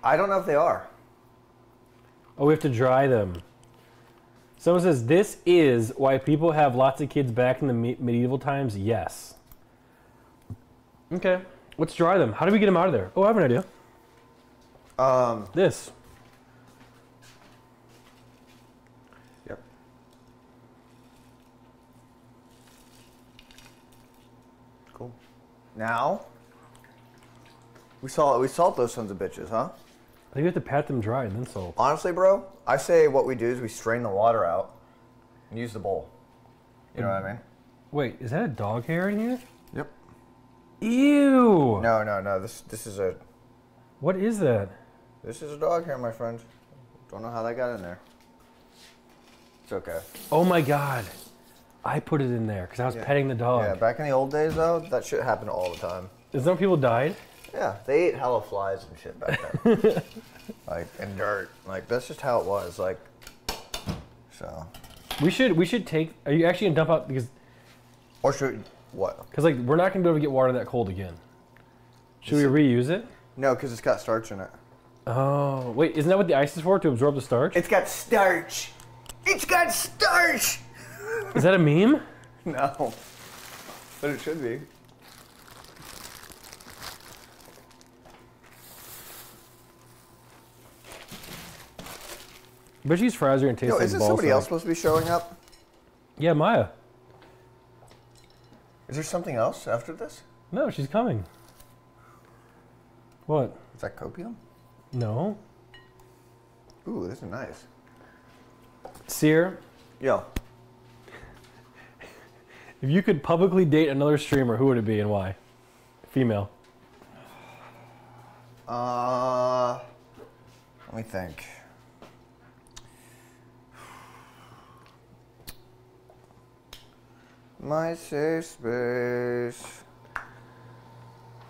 I don't know if they are. Oh, we have to dry them. Someone says this is why people have lots of kids back in the me- medieval times. Yes. Okay, let's dry them. How do we get them out of there? Oh, I have an idea. Um, This. Yep. Cool. Now, we salt we salt those sons of bitches, huh? I think we have to pat them dry and then salt. Honestly, bro, I say what we do is we strain the water out and use the bowl. You know what I mean? Wait, is that a dog hair in here? Yep. Ew. No, no, no. This this is a What is that? this is a dog hair, my friend. Don't know how that got in there. It's okay. Oh my god. I put it in there because I was Yeah. petting the dog. Yeah, back in the old days though, that shit happened all the time. Is some people died? Yeah, they ate hella flies and shit back then. like and dirt. Like that's just how it was. Like so. We should we should take. Are you actually gonna dump out because Or should what? because like we're not gonna be able to get water that cold again. Should we reuse it? No, because it's got starch in it. Oh wait, isn't that what the ice is for to absorb the starch? It's got starch. It's got starch. Is that a meme? No, but it should be. But she's fries are gonna taste Yo, like isn't somebody else supposed to be showing up? Yeah, Maya. Is there something else after this? No, she's coming. What? Is that copium? No. Ooh, this is nice. Cyr, Yo, if you could publicly date another streamer, who would it be and why? Female. uh, let me think. My safe space.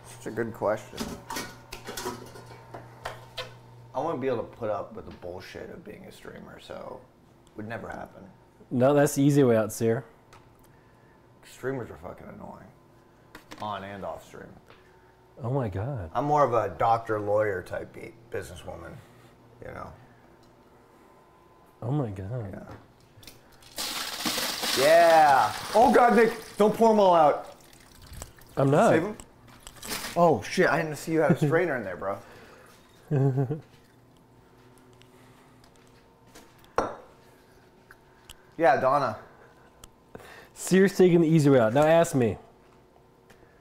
Such a good question. I want to be able to put up with the bullshit of being a streamer, so it would never happen. No, that's the easy way out, Cyr. Streamers are fucking annoying, on and off stream. Oh my god. I'm more of a doctor, lawyer type businesswoman, you know. Oh my god. Yeah. Yeah. Oh God, Nick, don't pour them all out. I'm not. Save them. Oh shit! I didn't see you had a strainer in there, bro. yeah, Donna. Cyr's taking the easy way out. Now ask me.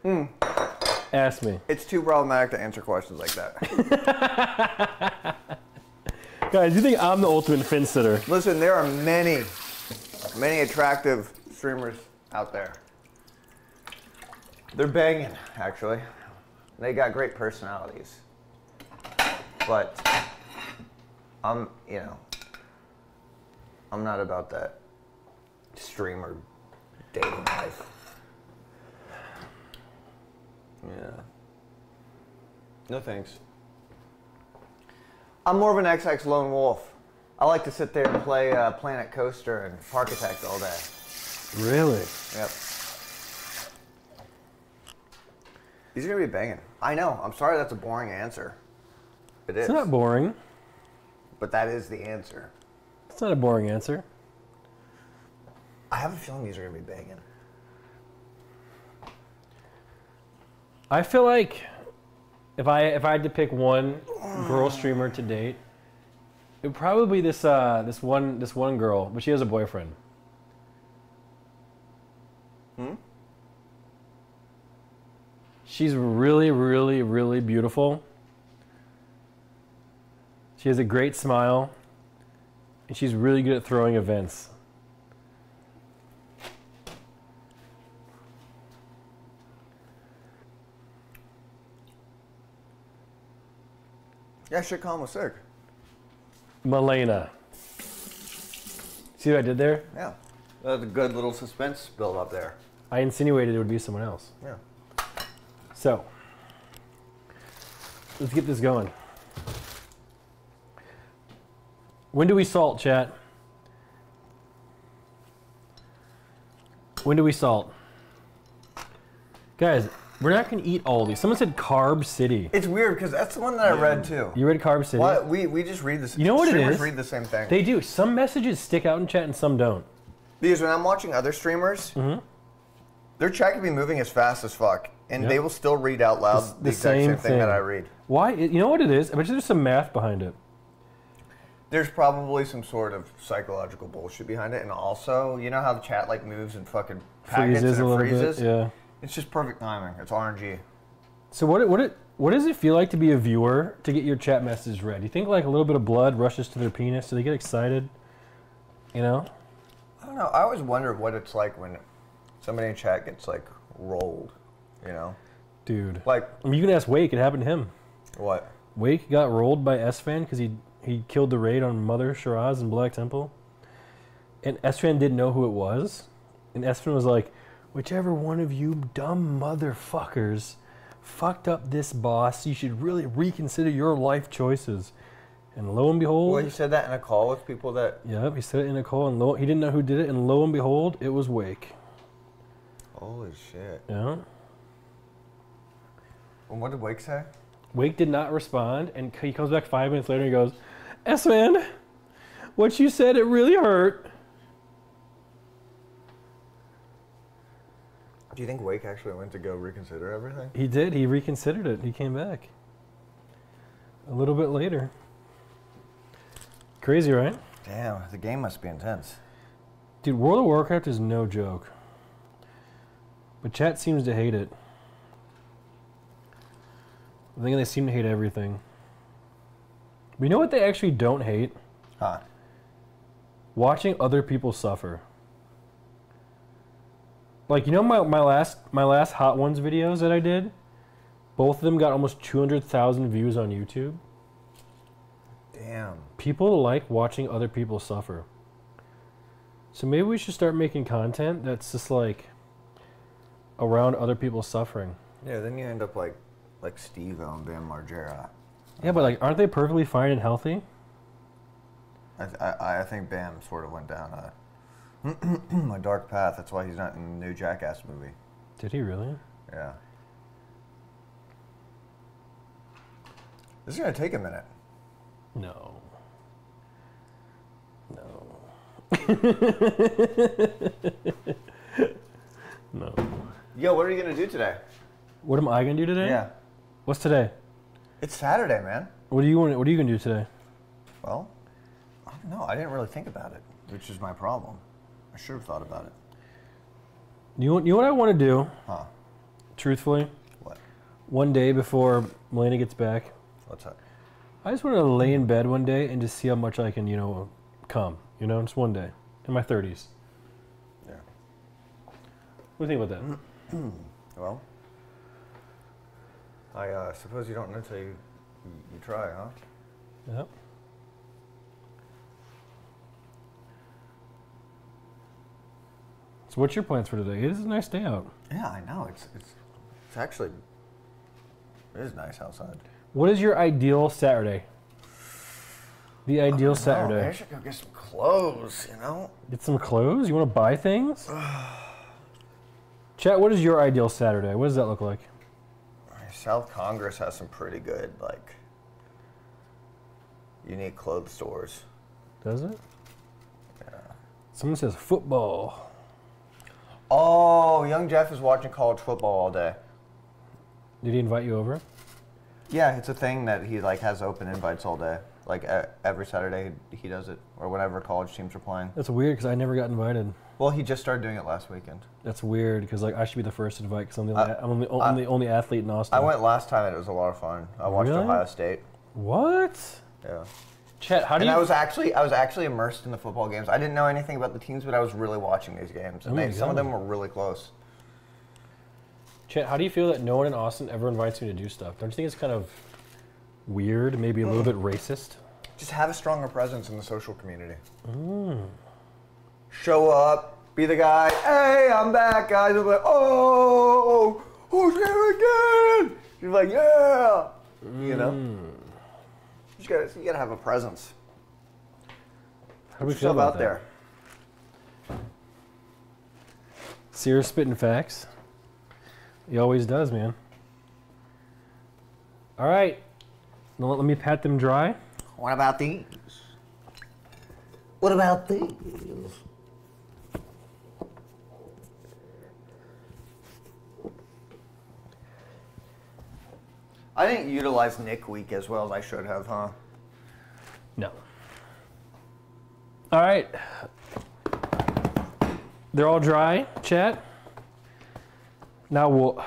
Hmm. Ask me. It's too problematic to answer questions like that. Guys, you think I'm the ultimate fence sitter? Listen, there are many, many attractive streamers out there. They're banging, actually. They got great personalities. But I'm, you know, I'm not about that streamer dating life. Yeah. No thanks. I'm more of an XX lone wolf. I like to sit there and play uh, Planet Coaster and Parkitect all day. Really? Yep. These are gonna be banging. I know. I'm sorry that's a boring answer. It is. It's not boring. But that is the answer. It's not a boring answer. I have a feeling these are gonna be banging. I feel like if I if I had to pick one girl streamer to date, it probably this uh this one this one girl, but she has a boyfriend. Hmm? She's really, really, really beautiful. She has a great smile, and she's really good at throwing events. Yeah, shit, Colin was sick. Malena. See what I did there? Yeah, that was a good little suspense build up there. I insinuated it would be someone else. Yeah. So, let's get this going. When do we salt, chat? When do we salt? Guys, we're not going to eat all these. Someone said Carb City. It's weird because that's the one that I read too. You read Carb City? What? we we just read this. You know what it streamers? Read the same thing. They do. Some messages stick out in chat and some don't. because when I'm watching other streamers, Mm-hmm. their chat can be moving as fast as fuck, and Yep. they will still read out loud The- the, the exact same same thing, that. I read. Why? You know what it is? I bet you there's some math behind it. There's probably some sort of psychological bullshit behind it, and also, you know how the chat like moves and fucking packets Freezes and freezes. bit. Yeah. It's just perfect timing. It's RNG. So what it, what it what does it feel like to be a viewer to get your chat message read? Do you think like a little bit of blood rushes to their penis? Do they get excited? You know? I don't know. I always wonder what it's like when somebody in chat gets like rolled. You know, Dude. like I mean, you can ask Wake. It happened to him. what? Wake got rolled by Esfand because he he killed the raid on Mother Shahraz and Black Temple. And Esfand didn't know who it was. And Esfand was like, whichever one of you dumb motherfuckers fucked up this boss, you should really reconsider your life choices. And lo and behold, Well, he said that in a call with people that. Yep, he said it in a call, and lo, he didn't know who did it, and lo and behold, it was Wake. Holy shit! Yeah, And what did Wake say? Wake did not respond, and he comes back five minutes later and he goes, "S man, what you said it really hurt." Do you think Wake actually went to go reconsider everything? He did. He reconsidered it. He came back a little bit later. Crazy, right? Damn, the game must be intense. Dude, World of Warcraft is no joke. But chat seems to hate it. I think they seem to hate everything. But you know what they actually don't hate? Huh? Watching other people suffer. Like you know my, my last my last Hot Ones videos that I did? Both of them got almost 200,000 views on YouTube. Damn. People like watching other people suffer. So maybe we should start making content that's just like around other people suffering. Yeah, then you end up like like Steve and Bam Margera. Yeah, but like aren't they perfectly fine and healthy? I, I, I think Bam sort of went down a, a dark path. That's why he's not in the new Jackass movie. Did he really? Yeah. This is gonna take a minute. No. No. no. Yo, what are you gonna do today? What am I gonna do today? Yeah. What's today? It's Saturday, man. What do you want? What are you gonna do today? Well, I don't know. I didn't really think about it, which is my problem. Have thought about it. You? You know what I want to do? Huh? Truthfully, What? one day before Malena gets back, What's that? I just want to lay in bed one day and just see how much I can, you know, come. You know, just one day in my thirties. Yeah. What do you think about that? Well, I uh, suppose you don't know until you, you, you try, huh? Yep. So, what's your plans for today? It is a nice day out. Yeah, I know. It's it's it's actually it is nice outside. What is your ideal Saturday? The ideal Oh, I Saturday. should go get some clothes. You know. Get some clothes? You want to buy things? Chat, what is your ideal Saturday? What does that look like? South Congress has some pretty good like unique clothes stores. Does it? Yeah. Someone says football. Oh, young Jeff is watching college football all day. Did he invite you over? Yeah, it's a thing that he like has open invites all day. Like e- every Saturday he does it, or whenever college teams are playing. That's weird because I never got invited. Well, he just started doing it last weekend. That's weird because like I should be the first to invite because I'm the only, I- I'm, the, I'm the only athlete in Austin. I went last time and it was a lot of fun. I watched Really? Ohio State. What? Yeah. Chet, how do And you? I was actually I was actually immersed in the football games. I didn't know anything about the teams, but I was really watching these games, and Oh they, some of them were really close. Chet, how do you feel that no one in Austin ever invites me to do stuff? Don't you think it's kind of weird, maybe a little bit racist? Just have a stronger presence in the social community. Mm. Show up, be the guy. Hey, I'm back, guys. I'm like, oh, who's here again? You're like, yeah. You know, just gotta, you gotta have a presence. How do we feel about out that? there. Cyr's spitting facts. He always does, man. All right. Now let, let me pat them dry. What about these? What about these? I didn't utilize Nick Week as well as I should have, huh? No. All right. They're all dry, chat. Now we'll.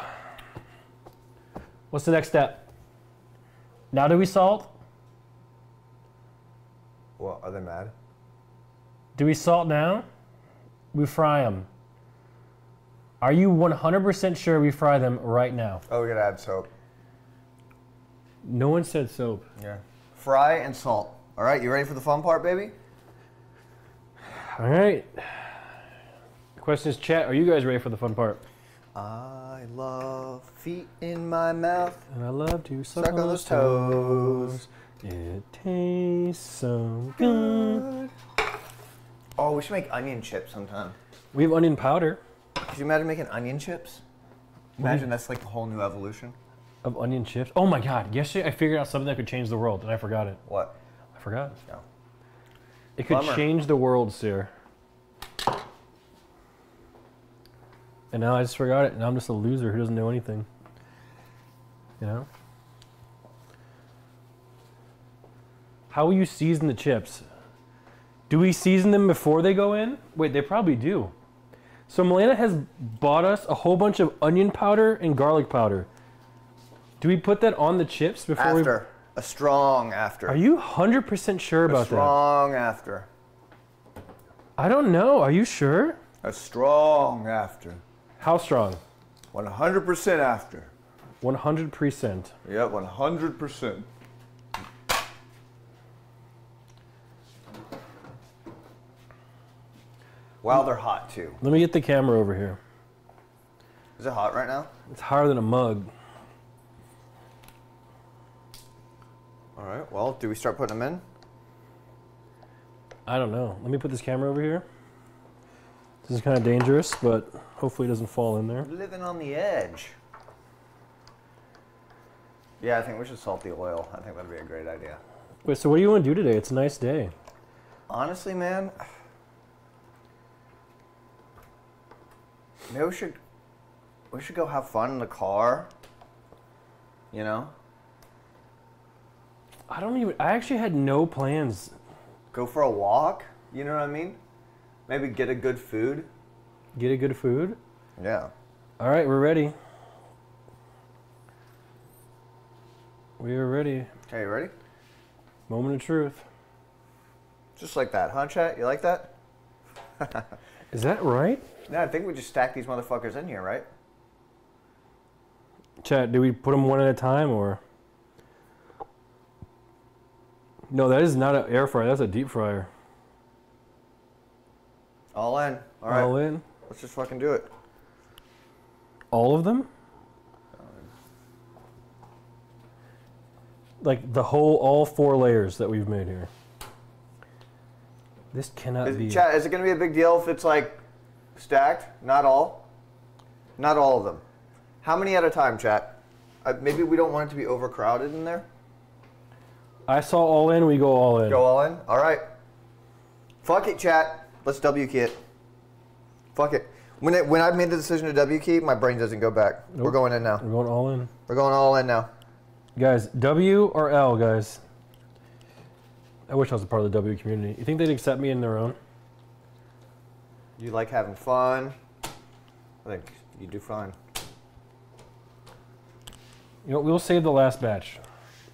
What's the next step? Now do we salt? Well, are they mad? Do we salt now? We fry them. Are you 100% sure we fry them right now? Oh, we gotta add soap. No one said soap. Yeah. Fry and salt. All right, you ready for the fun part, baby? All right. The question is, chat, are you guys ready for the fun part? I love feet in my mouth. And I love to suck, Suck on on those toes. toes. It tastes so good. Oh, we should make onion chips sometime. We have onion powder Could you imagine making onion chips? Imagine that's like the whole new evolution. Of onion chips. Oh my god! Yesterday I figured out something that could change the world, and I forgot it. What? I forgot. No. It could Bummer. change the world, sir. And now I just forgot it, and I'm just a loser who doesn't know anything. You know? How will you season the chips? Do we season them before they go in? Wait, they probably do. So Malena has bought us a whole bunch of onion powder and garlic powder. Do we put that on the chips before After. A strong after. Are you 100% sure a about that? A strong after. I don't know. Are you sure? A strong after. How strong? 100% after. 100%. Yep, 100%. Wow, they're hot too. Let me get the camera over here. Is it hot right now? It's hotter than a mug. All right, well, do we start putting them in? I don't know. Let me put this camera over here. This is kind of dangerous, but hopefully it doesn't fall in there. Living on the edge. Yeah, I think we should salt the oil. I think that'd be a great idea. Wait, so what do you want to do today? It's a nice day. Honestly, man, maybe we should we should go have fun in the car. You know, I don't even. I actually had no plans. go for a walk. You know what I mean? Maybe get a good food. Get a good food. Yeah. All right, we're ready. We are ready. Okay, you ready? Moment of truth. Just like that, huh, chat? You like that? Is that right? Yeah, I think we just stack these motherfuckers in here, right? Chat, do we put them one at a time or? No, that is not an air fryer. That's a deep fryer. All in. All right. All in. Let's just fucking do it. All of them? Like the whole, all four layers that we've made here. This cannot Is, be. chat, is it gonna be a big deal if it's like stacked? Not all. Not all of them. How many at a time, chat? Uh, maybe we don't want it to be overcrowded in there. I saw all in. We go all in. Go all in. All right. Fuck it, chat. Let's W key it. Fuck it. When it, when I made the decision to W key, my brain doesn't go back. We're going in now. We're going all in. We're going all in now. Guys, W or L, guys? I wish I was a part of the W community. You think they'd accept me in their own? You like having fun? I think you do fine. You know, we'll save the last batch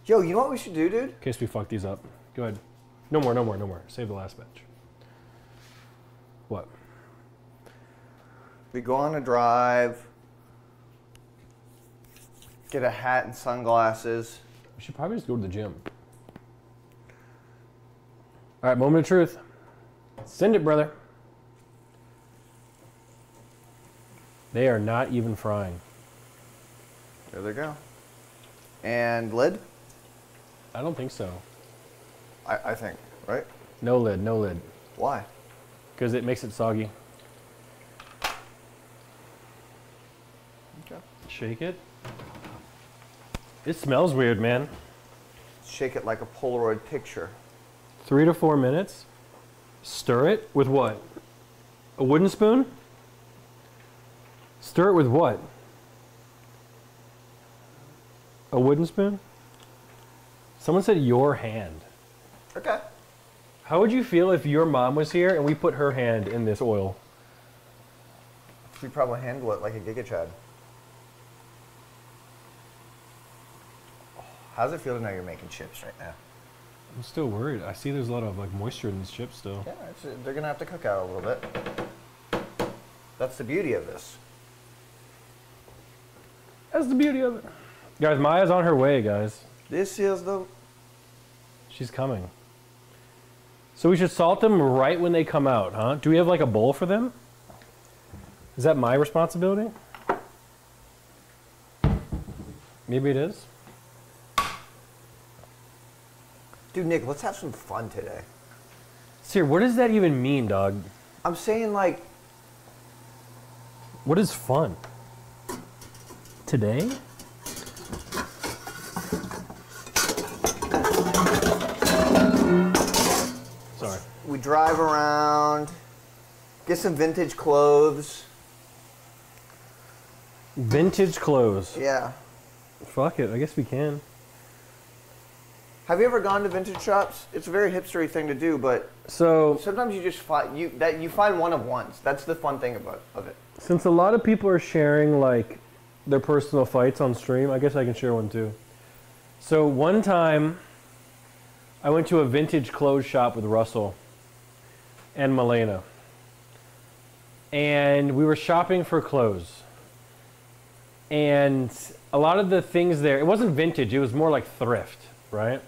Yo, you know what we should do, dude? in case we fuck these up. Go ahead. No more, no more, no more. Save the last batch. What? We go on a drive. Get a hat and sunglasses. We should probably just go to the gym. All right, moment of truth. Send it, brother. They are not even frying. There they go. And lid? I don't think so. I, I think, right? No lid, no lid. Why? Because it makes it soggy. Okay. Shake it. It smells weird, man. Shake it like a Polaroid picture. Three to four minutes. Stir it with what? A wooden spoon? Stir it with what? A wooden spoon? Someone said your hand. Okay. How would you feel if your mom was here and we put her hand in this oil? She'd probably handle it like a Giga Chad. How's it feel to know you're making chips right now? I'm still worried. I see there's a lot of like moisture in these chips still. Yeah, it's, uh, they're gonna have to cook out a little bit. That's the beauty of this. That's the beauty of it. Guys, Maya's on her way, guys. This is the. She's coming. So we should salt them right when they come out, huh? Do we have like a bowl for them? Is that my responsibility? Maybe it is. Dude, Nick, let's have some fun today. Sir, what does that even mean, dog? I'm saying like, What is fun? Today? We drive around, get some vintage clothes. Vintage clothes. Yeah. Fuck it, I guess we can. Have you ever gone to vintage shops? It's a very hipstery thing to do, but So, sometimes you just find you that you find one of ones. That's the fun thing about of it. since a lot of people are sharing like their personal fights on stream, I guess I can share one too. So one time, I went to a vintage clothes shop with Russell and Malena, and we were shopping for clothes. And a lot of the things there, it wasn't vintage; it was more like thrift, right?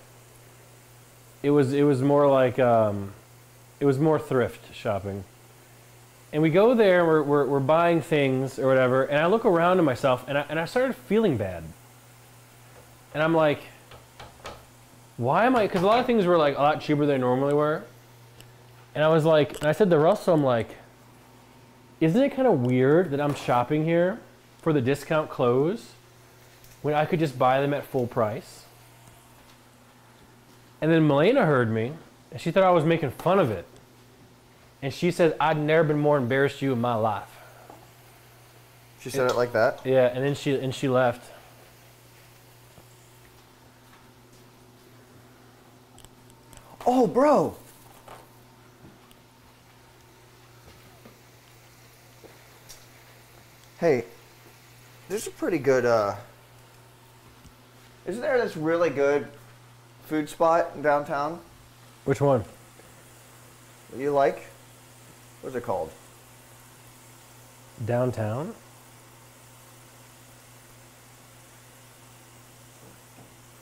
It was it was more like um, it was more thrift shopping. And we go there, and we're, we're, we're buying things or whatever, and I look around to myself, and I, and I started feeling bad. And I'm like, why am I? Because a lot of things were like a lot cheaper than they normally were. And I was like, and I said to Russell, I'm like, isn't it kind of weird that I'm shopping here for the discount clothes when I could just buy them at full price? And then Malena heard me, and she thought I was making fun of it. And she said, I'd never been more embarrassed you in my life. She said it like that. Yeah, and then she and she left. Oh, bro. Hey, there's a pretty good. uh Isn't there this really good food spot in downtown Which one? that you like? What's it called? Downtown?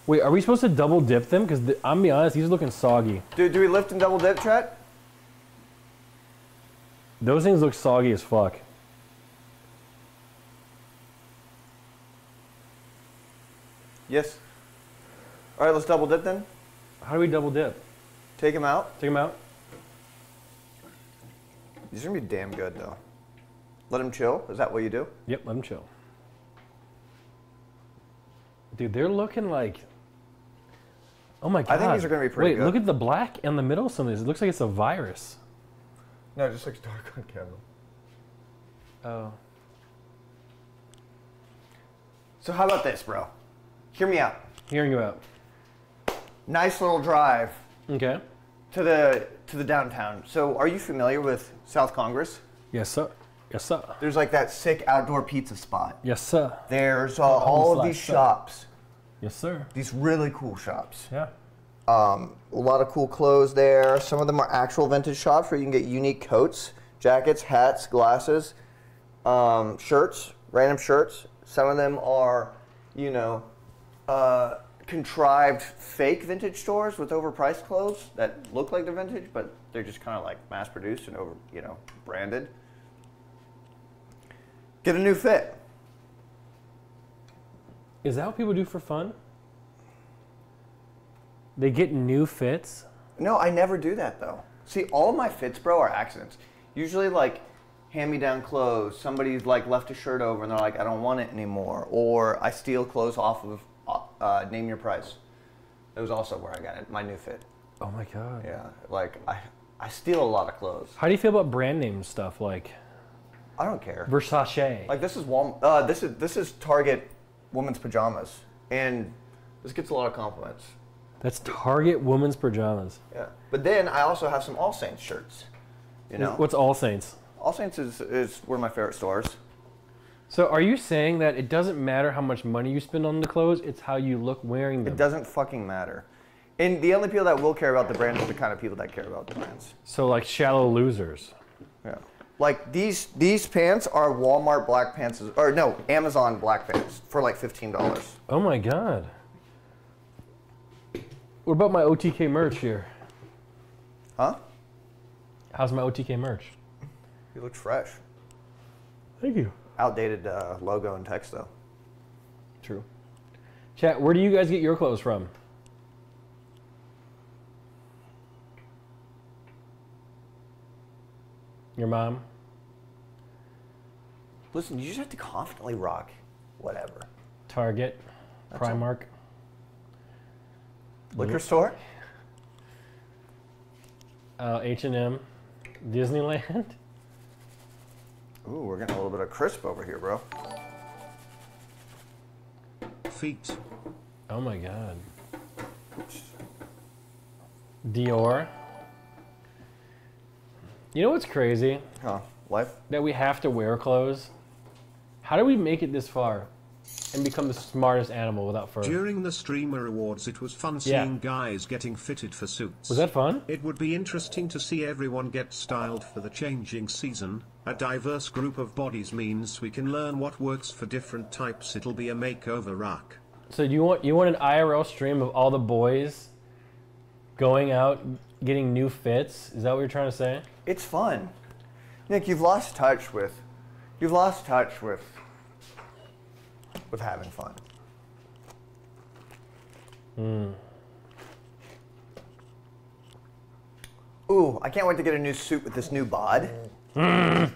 Wait, are we supposed to double dip them? Because th- I'm be honest, these are looking soggy. Do, do we lift and double dip, Chet? Those things look soggy as fuck. Yes. All right, let's double dip then. How do we double dip? Take them out. Take them out? These are gonna be damn good though. Let them chill. Is that what you do? Yep, let them chill. Dude, they're looking like. Oh my god! I think these are gonna be pretty Wait, good. look at the black in the middle. of Some of these. It looks like it's a virus. No, it just looks dark on camera. Oh. So how about this, bro? Hear me out. Hearing you out. Nice little drive Okay. to the to the downtown. So are you familiar with South Congress? Yes, sir. Yes, sir. There's like that sick outdoor pizza spot. Yes, sir. There's uh, all of these sir. shops. Yes, sir. These really cool shops. Yeah. Um, a lot of cool clothes there. Some of them are actual vintage shops where you can get unique coats, jackets, hats, glasses, um, shirts, random shirts. Some of them are, you know, uh, contrived fake vintage stores with overpriced clothes that look like they're vintage, but they're just kind of like mass produced and over, you know, branded. Get a new fit. Is that what people do for fun? They get new fits. No, I never do that though. See, all my fits, bro, are accidents. Usually, like hand-me-down clothes. Somebody's like left a shirt over, and they're like, "I don't want it anymore," or I steal clothes off of uh, Name Your Price. That was also where I got it, my new fit. Oh my god. Yeah, like I, I steal a lot of clothes. How do you feel about brand name stuff like I don't care. Versace? Like this is Wal- uh, this is this is Target women's pajamas, and this gets a lot of compliments. That's Target women's pajamas. Yeah, but then I also have some All Saints shirts. You know, What's All Saints? All Saints is is one of my favorite stores. So are you saying that it doesn't matter how much money you spend on the clothes, it's how you look wearing them? It doesn't fucking matter. And the only people that will care about the brand are the kind of people that care about the brands. So like shallow losers. Yeah. Like these these pants are Walmart black pants, or no, Amazon black pants for like fifteen dollars. Oh my god. What about my OTK merch here? Huh? How's my OTK merch? You look fresh. Thank you. Outdated uh, logo and text though. True. Chat, where do you guys get your clothes from? Your mom? Listen, you just have to confidently rock whatever. Target? Primark? Liquor store? Uh, H&M? Disneyland? Ooh, we're getting a little bit of crisp over here, bro. Feet. Oh my god. Dior? You know what's crazy? Huh? Life? that we have to wear clothes. How do we make it this far and become the smartest animal without fur? During the streamer awards, it was fun Yeah. seeing guys getting fitted for suits. Was that fun? It would be interesting to see everyone get styled for the changing season. A diverse group of bodies means we can learn what works for different types. It'll be a makeover rack. So you want you want an IRL stream of all the boys going out getting new fits? Is that what you're trying to say? It's fun. Nick, you've lost touch with, you've lost touch with, with having fun. Hmm. Ooh, I can't wait to get a new suit with this new bod. Now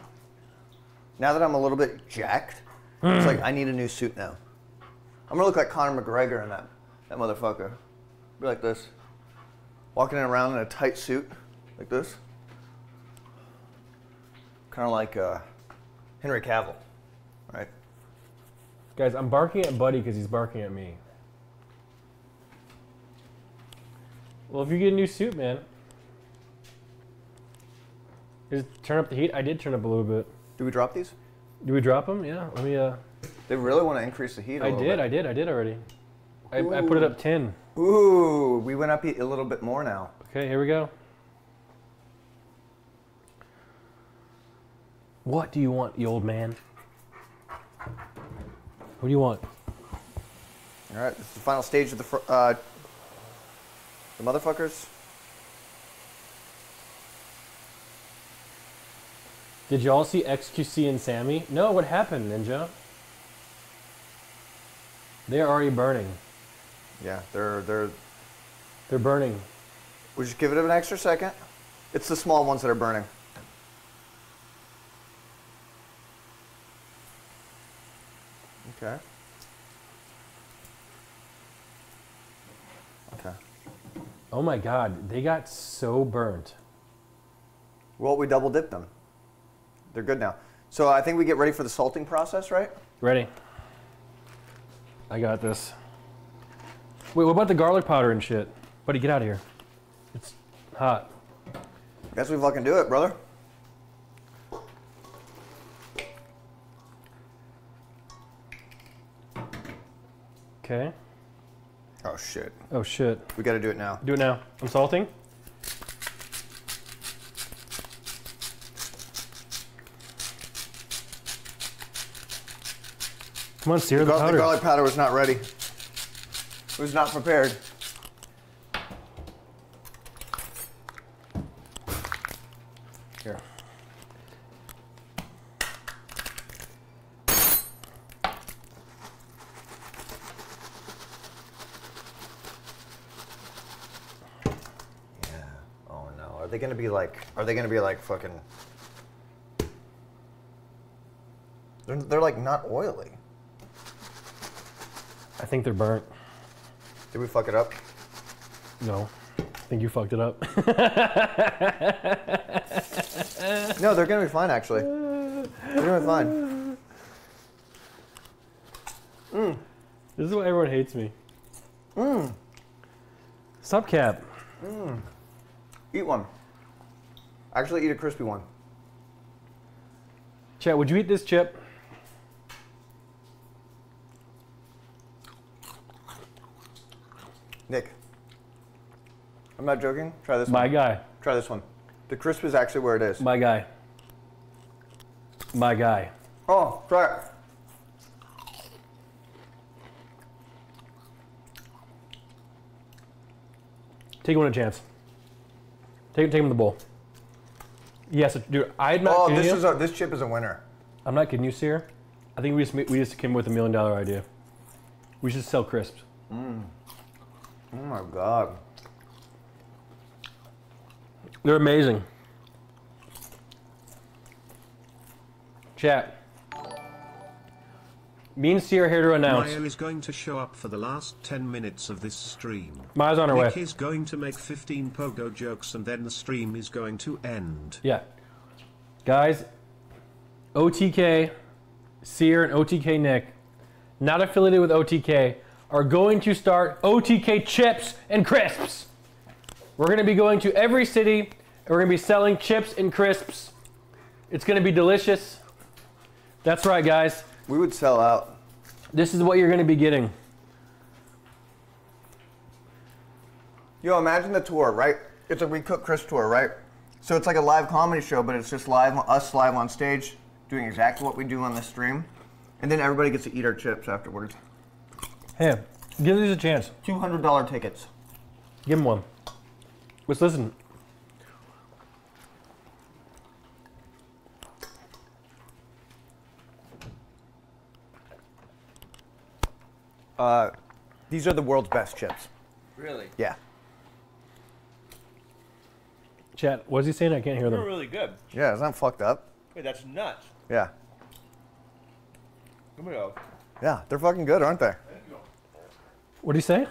that I'm a little bit jacked, it's like I need a new suit now. I'm gonna look like Conor McGregor in that, that motherfucker. Be like this, walking around in a tight suit, like this. Kind of like uh, Henry Cavill, right? Guys, I'm barking at Buddy because he's barking at me. Well, if you get a new suit, man, just turn up the heat. I did turn up a little bit. Do we drop these? Do we drop them? Yeah. Let me. Uh, They really want to increase the heat. I I did. I did. I did already. I, I put it up ten. Ooh, we went up a little bit more now. Okay, here we go. What do you want, you old man? What do you want? All right, this is the final stage of the fr- uh, the motherfuckers. Did y'all see XQC and Sammy? No, what happened, Ninja? They're already burning. Yeah, they're they're. They're burning. We just give it an extra second. It's the small ones that are burning. Okay. Okay. Oh my god, they got so burnt. Well, we double dipped them. They're good now. So I think we get ready for the salting process, right? Ready? I got this. Wait, what about the garlic powder and shit? Buddy, get out of here. It's hot. Guess we fucking do it, brother. Okay. Oh shit. Oh shit. We got to do it now. Do it now. I'm salting. Come on, sear the the powder. garlic powder was not ready. It was not prepared. Here. Yeah. Oh no. Are they gonna be like? Are they gonna be like fucking? They're, they're like not oily. I think they're burnt. Did we fuck it up? No. I think you fucked it up. No, they're gonna be fine actually. They're gonna be fine. Mm. this is why everyone hates me. Mmm. Stop cap. Mm. Eat one. Actually, eat a crispy one. Chat, would you eat this chip? Nick. I'm not joking. Try this My one. My guy. Try this one. The crisp is actually where it is. My guy. My guy. Oh, try it. Take one a chance. Take, take him the bowl. Yes, dude. I'm not Oh, this you. is a, this chip is a winner. I'm not kidding you, Cyr. I think we just we just came with a million dollar idea. We should sell crisps. Mm. Oh my god. They're amazing. Chat. Me and Cyr are here to announce. Maya is going to show up for the last 10 minutes of this stream. Maya's on her way. Nick is going to make 15 pogo jokes and then the stream is going to end. Yeah. Guys, OTK, Cyr and OTK Nick, not affiliated with OTK, are going to start OTK chips and crisps. We're going to be going to every city and we're going to be selling chips and crisps. It's going to be delicious. That's right, guys. We would sell out. This is what you're going to be getting. Yo, imagine the tour, right? It's a We Cook Chris tour, right? So it's like a live comedy show, but it's just live, us live on stage, doing exactly what we do on the stream, and then everybody gets to eat our chips afterwards. Hey, give these a chance. Two hundred dollar tickets. Give him one. Let's listen. Uh, these are the world's best chips. Really? Yeah. Chat, what is he saying? I can't hear They're them. really good. Yeah, isn't fucked up. Wait, that's nuts. Yeah. Let me go. Yeah, they're fucking good, aren't they? What did he say?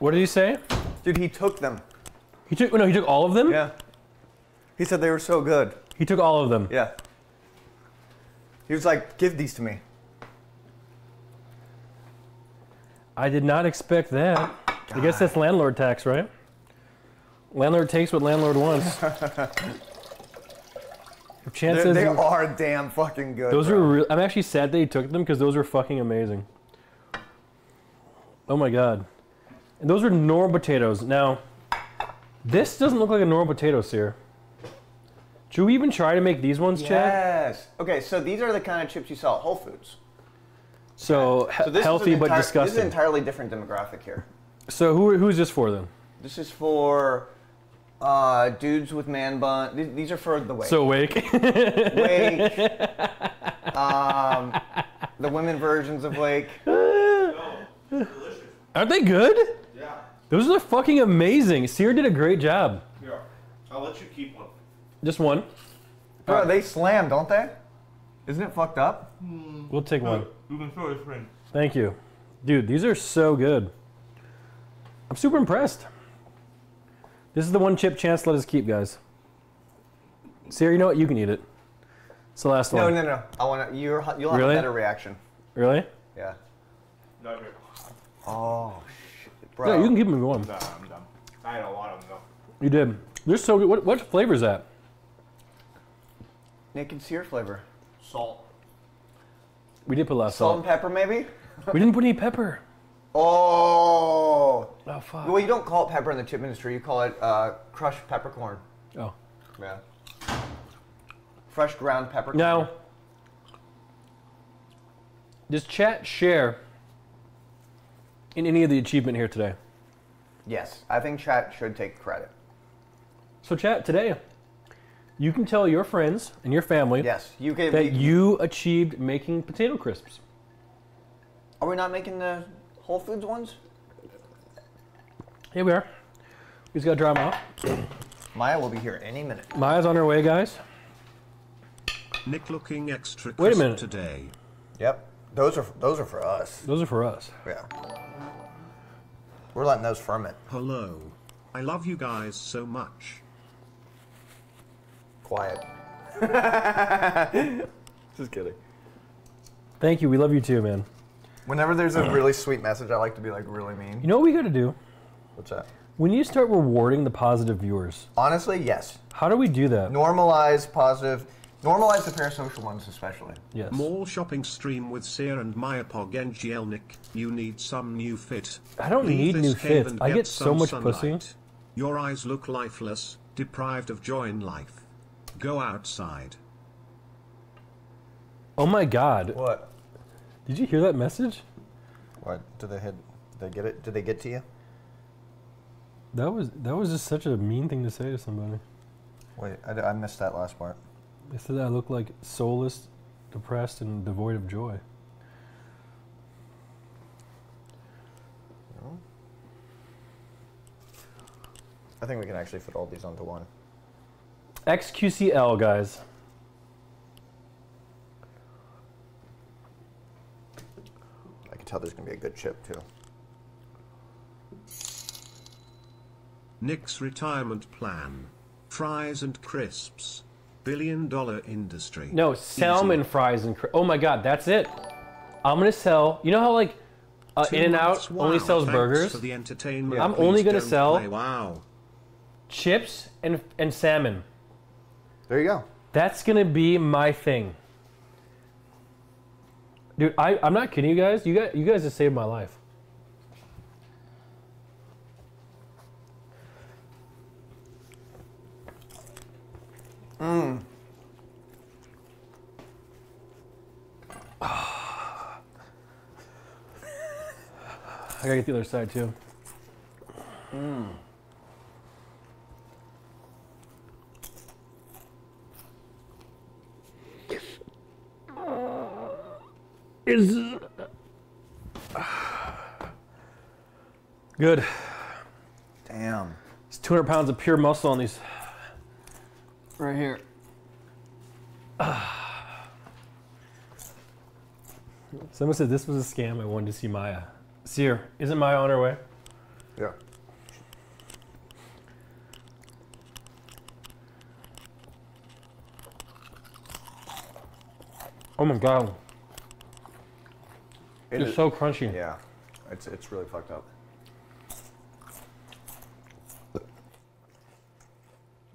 What did he say? Dude, he took them. He took no, he took all of them? Yeah. He said they were so good. He took all of them. Yeah. He was like, give these to me. I did not expect that. I guess that's landlord tax, right? Landlord takes what landlord wants. They're, Chances they are damn fucking good. those bro. were real. I'm actually sad that he took them because those were fucking amazing. Oh my god. And those are normal potatoes. Now, this doesn't look like a normal potato Cyr. Should we even try to make these ones, Chad? Yes. Okay, so these are the kind of chips you sell at Whole Foods. So, So this healthy is but entire- This is disgusting. an entirely different demographic here. so who, who's this for then? This is for uh, dudes with man bun. These, these are for the wake. So wake. wake. um, the women versions of wake. Aren't they good? Yeah. Those are fucking amazing. Cyr did a great job. Yeah. I'll let you keep one. Just one. Bro, they slam, don't they? Isn't it fucked up? Hmm. We'll take one. You can show his friend. Thank you. Dude, these are so good. I'm super impressed. This is the one chip chance let us keep, guys. Sarah, you know what? You can eat it. It's the last No, one. no, no. No. I want to. You're. You'll have Really? a better reaction. Really? Yeah. No, here. Oh shit, bro. Yeah, you can keep them going. you want. Nah, I'm done. I had a lot of them though. You did. They're so good. What, what flavor is that? Naked Cyr flavor. Salt. We did put less Salt salt. and pepper, maybe. We didn't put any pepper. Oh. Oh fuck. Well, you don't call it pepper in the chip industry. You call it uh, crushed peppercorn. Oh. Yeah. Fresh ground peppercorn. Now, does chat share in any of the achievement here today? Yes, I think chat should take credit. So, chat today, you can tell your friends and your family Yes, you can. that you achieved making potato crisps. Are we not making the Whole Foods ones? Here we are. We just got to dry them off. Maya will be here any minute. Maya's on her way, guys. Nick looking extra Wait a crisp minute. today. Yep, those are those are for us. Those are for us. Yeah. We're letting those ferment. Hello. I love you guys so much. Quiet. Just kidding. Thank you. We love you too, man. Whenever there's a really sweet message, I like to be like really mean. You know what we got to do? What's that? We need to start rewarding the positive viewers. Honestly, yes. How do we do that? Normalize positive. Normalize the parasocial ones, especially. Yes. Mall shopping stream with Cyr and Maya Pog and Nick. You need some new fit. I don't Leave need new cave fits. and I get some so much sunlight. pussy. Your eyes look lifeless, deprived of joy in life. Go outside. Oh my God. What? Did you hear that message? What? Did they hit? Did they get it? Did they get to you? That was that was just such a mean thing to say to somebody. Wait, I, I missed that last part. They said I look like soulless, depressed, and devoid of joy. I think we can actually fit all these onto one. XQCL, guys. I can tell there's gonna be a good chip too. Nick's retirement plan. Fries and crisps. Billion dollar industry. No, salmon Easy. fries and cr- oh my god, that's it. I'm gonna sell. You know how like uh, In and months. Out only sells thanks burgers, For the entertainment. I'm Please only gonna sell- play. Wow. chips, and and salmon. There you go. That's gonna be my thing, dude. I I'm not kidding you guys. You guys you guys just saved my life. I gotta get the other side too. Is good. Damn. It's 200 pounds of pure muscle on these. Right here. Someone said this was a scam. I wanted to see Maya. Cyr, isn't Maya on her way? Yeah. Oh my god. It It's is- so crunchy. Yeah. It's it's really fucked up.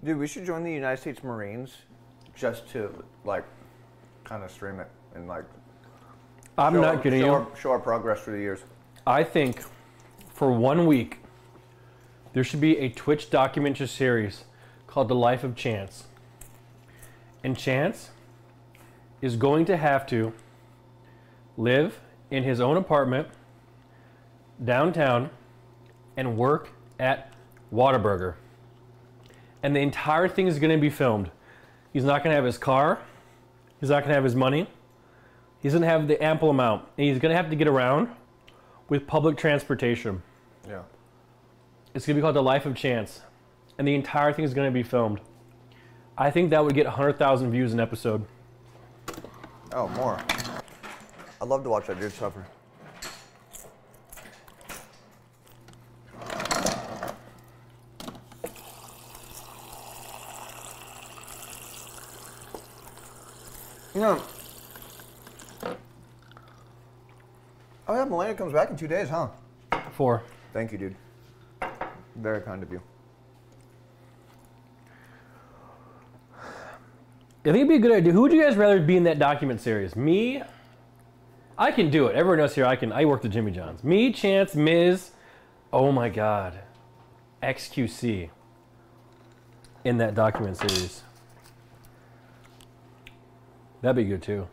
Dude, we should join the United States Marines just to like kind of stream it and like I'm show, not kidding show you. Our, show our progress through the years. I think for one week, there should be a Twitch documentary series called The Life of Chance. And Chance is going to have to live in his own apartment downtown and work at Whataburger. And the entire thing is going to be filmed. He's not going to have his car. He's not going to have his money. He's going to have the ample amount. And he's going to have to get around with public transportation. Yeah. It's going to be called The Life of Chance. And the entire thing is going to be filmed. I think that would get 100,000 views an episode. Oh, more. I'd love to watch that dude suffer. You know. Oh yeah, Malena comes back in two days, huh? Four. Thank you, dude. Very kind of you. I think it'd be a good idea. Who would you guys rather be in that document series? Me? I can do it. Everyone knows here I can. I work the Jimmy Johns. Me, Chance, Miz. Oh my God. XQC. In that document series. That'd be good too.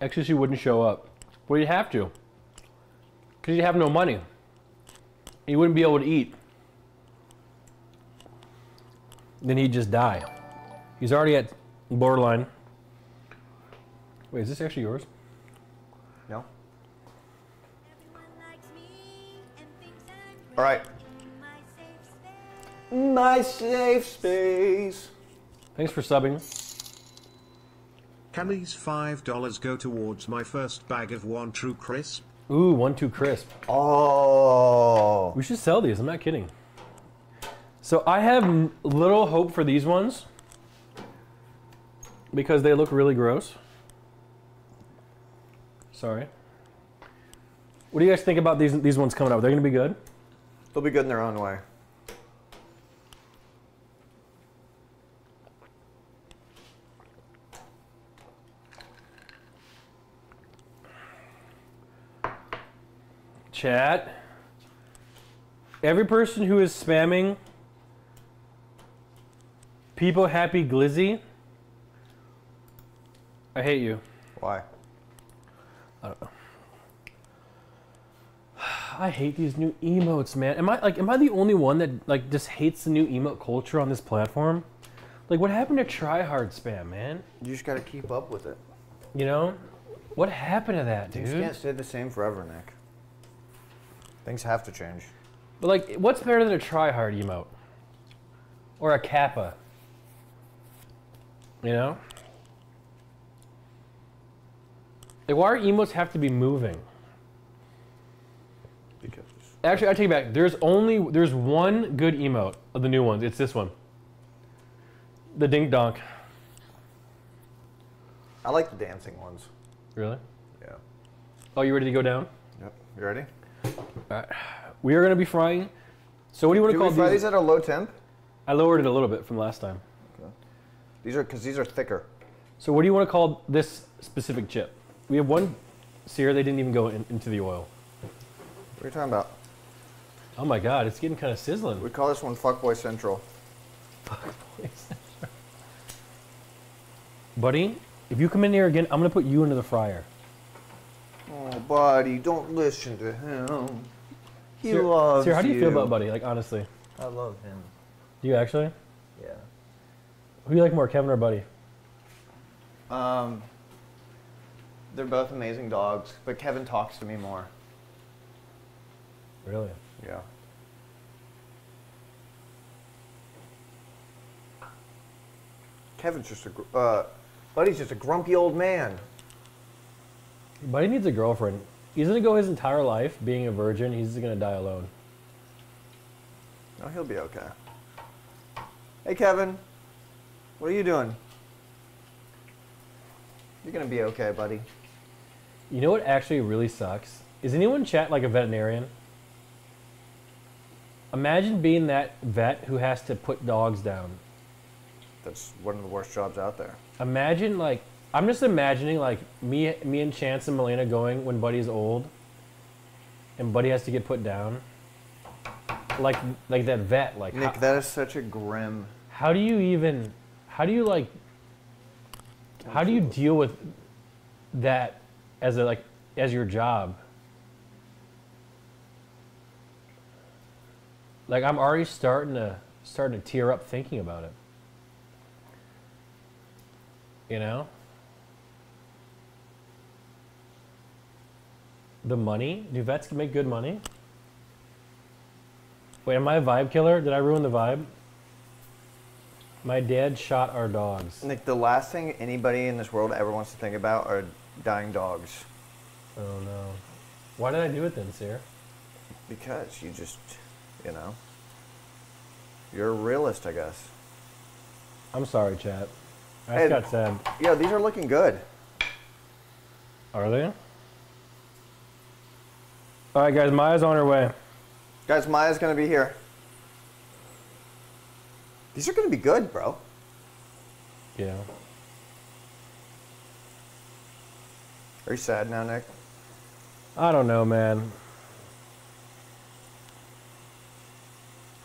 XQC wouldn't show up. Well, you'd have to. Because you'd have no money. He wouldn't be able to eat. Then he'd just die. He's already at borderline. Wait, is this actually yours? No. All right. My safe space. Thanks for subbing. Can these $5 go towards my first bag of one true crisp? Ooh, one two crisp. Oh. We should sell these. I'm not kidding. So I have little hope for these ones because they look really gross. Sorry. What do you guys think about these these ones coming up? They're gonna be good. They'll be good in their own way. Chat. Every person who is spamming people happy glizzy, I hate you. Why? I don't know. I hate these new emotes, man. Am I like am I the only one that like just hates the new emote culture on this platform? Like what happened to TriHard spam, man? You just gotta keep up with it. You know? What happened to that, dude? can't stay the same forever, Nick. Things have to change. But like what's better than a TriHard emote? Or a kappa? You know? Like why are emotes have to be moving? Because Actually, I take it back. There's only there's one good emote of the new ones. It's this one. The dink donk. I like the dancing ones. Really? Yeah. Oh, you ready to go down? Yep. You ready? We are going to be frying. So what do you want Do to we call fry these? these at a low temp? I lowered it a little bit from last time. Okay. These are because these are thicker. So what do you want to call this specific chip? We have one sear. They didn't even go in, into the oil. What are you talking about? Oh my god, it's getting kind of sizzling. We call this one Fuckboy Central. Fuckboy Central. Buddy, if you come in here again, I'm going to put you into the fryer. Oh, buddy, don't listen to him. He Cyr- loves Cyr, how do you feel about Buddy? Like honestly, I love him. do you actually? Yeah. Who do you like more, Kevin or Buddy? Um, they're both amazing dogs, but Kevin talks to me more. Really? Yeah. Kevin's just a, gr- uh, Buddy's just a grumpy old man. Buddy needs a girlfriend. He's gonna go his entire life being a virgin. He's just gonna die alone. No, he'll be okay. Hey, Kevin. What are you doing? You're gonna be okay, buddy. You know what actually really sucks? Is anyone chat like a veterinarian? Imagine being that vet who has to put dogs down. That's one of the worst jobs out there. Imagine like I'm just imagining like me me and Chance and Malena going when Buddy's old and Buddy has to get put down. Like like that vet like Nick, how, that is such a grim. how do you even how do you like how do you deal with that as a like as your job? Like I'm already starting to starting to tear up thinking about it. You know? The money? Do vets make good money? Wait, am I a vibe killer? Did I ruin the vibe? My dad shot our dogs. Nick, the last thing anybody in this world ever wants to think about are dying dogs. Oh no. Why did I do it then, Sir? Because you just, you know. You're a realist, I guess. I'm sorry, chat. I Hey. just got sad. Yeah, these are looking good. Are they? All right, guys. Maya's on her way. Guys, Maya's gonna be here. These are gonna be good, bro. Yeah. Are you sad now, Nick? I don't know, man.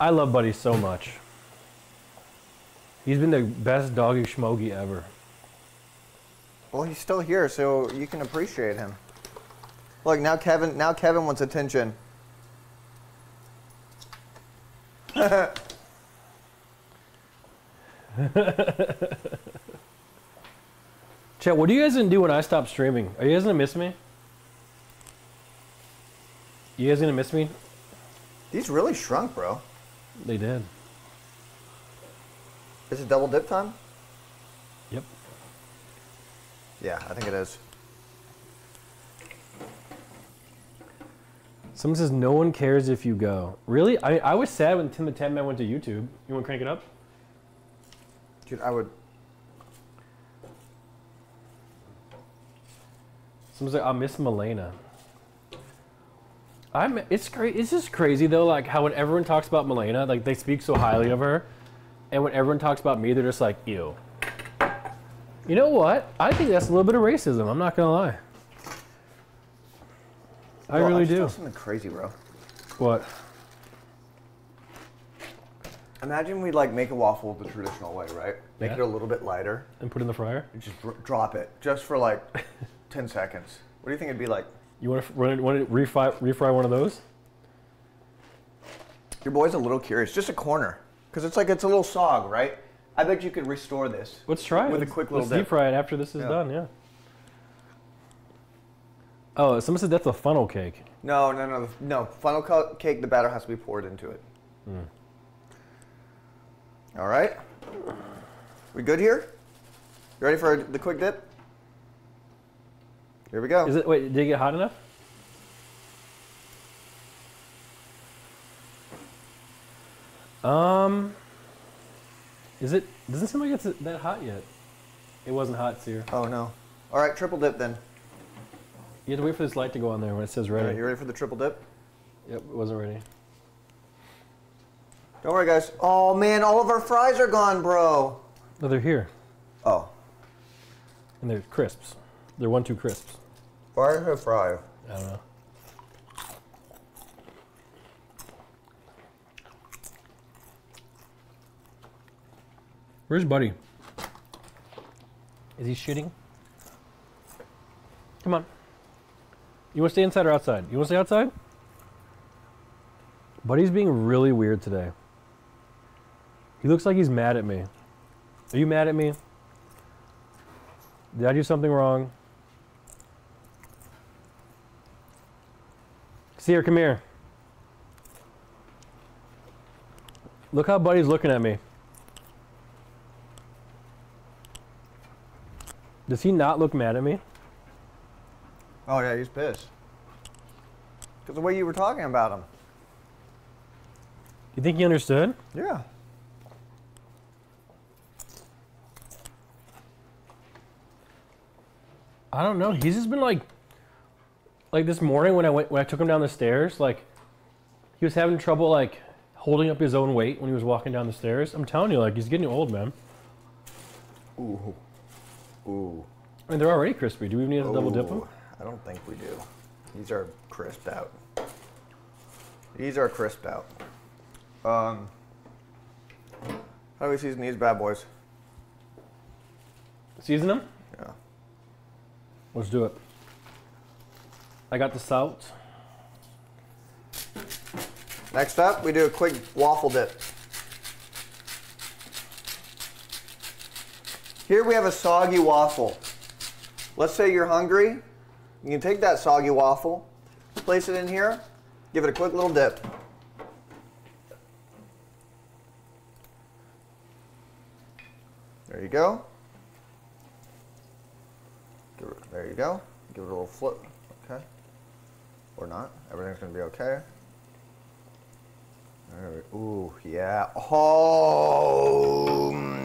I love Buddy so much. He's been the best doggy schmogy ever. Well, he's still here, so you can appreciate him. Look, now Kevin, now Kevin wants attention. Chat, what are you guys gonna do when I stop streaming? Are you guys gonna miss me? You guys gonna miss me? These really shrunk, bro. They did. Is it double dip time? Yep. Yeah, I think it is. Someone says no one cares if you go. Really? I, I was sad when Tim the Tatman went to YouTube. You want to crank it up? Dude, I would. Someone's like, I miss Malena. I'm. It's great. It's just crazy though. Like how when everyone talks about Malena, like they speak so highly of her, and when everyone talks about me, they're just like, ew. You know what? I think that's a little bit of racism. I'm not gonna lie. I Bro, really just do. Something crazy, bro. What? Imagine we like make a waffle the traditional way, right? Make Yeah. it a little bit lighter And put it in the fryer? and just dr- drop it just for like 10 seconds. What do you think it'd be like? You want to run it? Want to refry, refry one of those? Your boy's a little curious. Just a corner. Because it's like it's a little sog, right? I bet you could restore this. Let's try it. With a quick little Let's dip. deep fry it after this is Yeah. done. Yeah. Oh, someone said that's a funnel cake. No, no, no. No. Funnel cake, the batter has to be poured into it. Hmm. All right. We good here? You ready for the quick dip? Here we go. Is it? Wait, did it get hot enough? Um, is it? Doesn't seem like it's that hot yet. It wasn't hot, Cyr. Oh, no. All right, triple dip then. You have to wait for this light to go on there when it says ready. right, you ready for the triple dip? Yep, it wasn't ready. Don't worry, guys. Oh, man, all of our fries are gone, bro. No, they're here, Oh. and they're crisps. They're one two crisps. Why is it fry? I don't know. Where's Buddy? Is he shooting? Come on. You want to stay inside or outside? You want to stay outside? Buddy's being really weird today. He looks like he's mad at me. Are you mad at me? Did I do something wrong? Cyr, come here. Look how Buddy's looking at me. Does he not look mad at me? Oh, yeah, he's pissed. Because the way you were talking about him. You think he understood? Yeah. I don't know. He's just been like, like this morning when I went when I took him down the stairs, like he was having trouble like holding up his own weight when he was walking down the stairs. I'm telling you, like he's getting old, man. Ooh. Ooh. I mean, they're already crispy. Do we even need to double dip them? Ooh, I don't think we do. These are crisped out. These are crisped out. Um, how do we season these bad boys? Season them? Yeah. Let's do it. I got the salt. Next up, we do a quick waffle dip. Here we have a soggy waffle. Let's say you're hungry. You can take that soggy waffle, place it in here, give it a quick little dip. There you go. There you go. Give it a little flip. Okay. Or not. Everything's going to be okay. Right. Ooh. Yeah. Oh.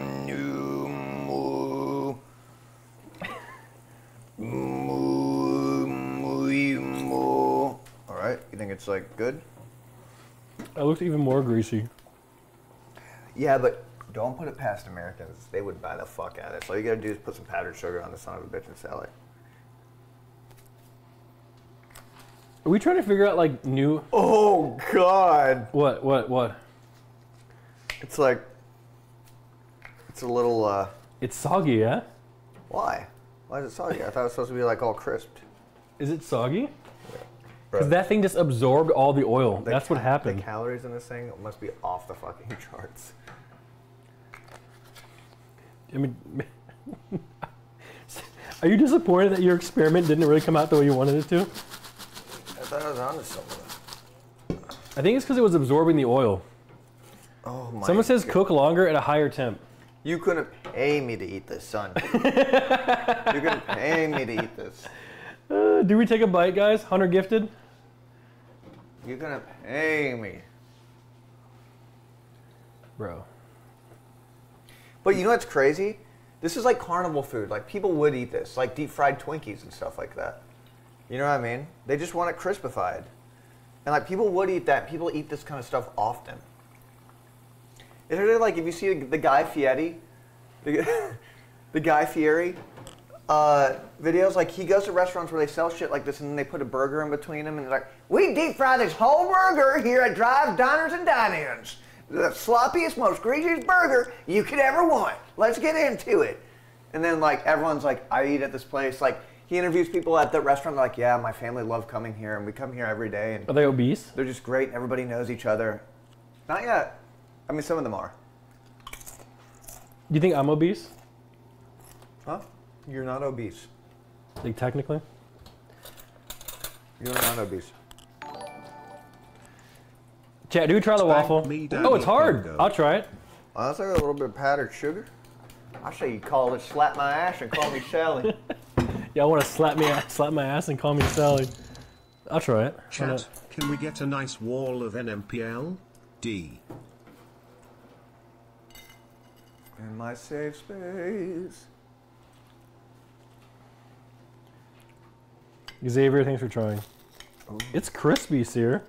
It's like good? It looks even more greasy. Yeah, but don't put it past Americans. They would buy the fuck out of it. So all you gotta do is put some powdered sugar on the son of a bitch and sell it. Are we trying to figure out like new Oh God! what what what? It's like it's a little. uh It's soggy, yeah? Why? Why is it soggy? I thought it was supposed to be like all crisped. Is it soggy? Because that thing just absorbed all the oil. the That's what happened. The calories in this thing must be off the fucking charts. I mean, are you disappointed that your experiment didn't really come out the way you wanted it to? I thought I was onto something. I think it's because it was absorbing the oil. Oh my! Someone says God. cook longer at a higher temp. You couldn't pay me to eat this, son. you couldn't pay me to eat this. Uh, do we take a bite, guys? Hunter gifted. You're gonna pay me. Bro. But you know what's crazy? This is like carnival food. Like people would eat this, like deep fried Twinkies and stuff like that. You know what I mean? They just want it crispified. And like people would eat that. People eat this kind of stuff often. It's really like if you see the Guy Fieri, the, the Guy Fieri uh, videos, like he goes to restaurants where they sell shit like this and then they put a burger in between them and they're like, we deep fry this whole burger here at Drive Diners and Dine-Ins. The sloppiest, most greasiest burger you could ever want. Let's get into it. And then like everyone's like, I eat at this place. Like he interviews people at the restaurant. They're like, yeah, my family love coming here and we come here every day and Are they obese? they're just great. Everybody knows each other. Not yet. I mean, some of them are. Do you think I'm obese? Huh? You're not obese. Like technically? You're not obese. Chat, do we try the waffle? me, Oh, it's hard. Bingo. I'll try it. Honestly, a little bit of powdered sugar. I say you call it slap my ass and call me Sally. Yeah, I want to slap me, slap my ass and call me Sally. I'll try it. Why Chat, can we get a nice wall of NMPL? D. In my safe space. Xavier, thanks for trying. It's crispy, Cyr.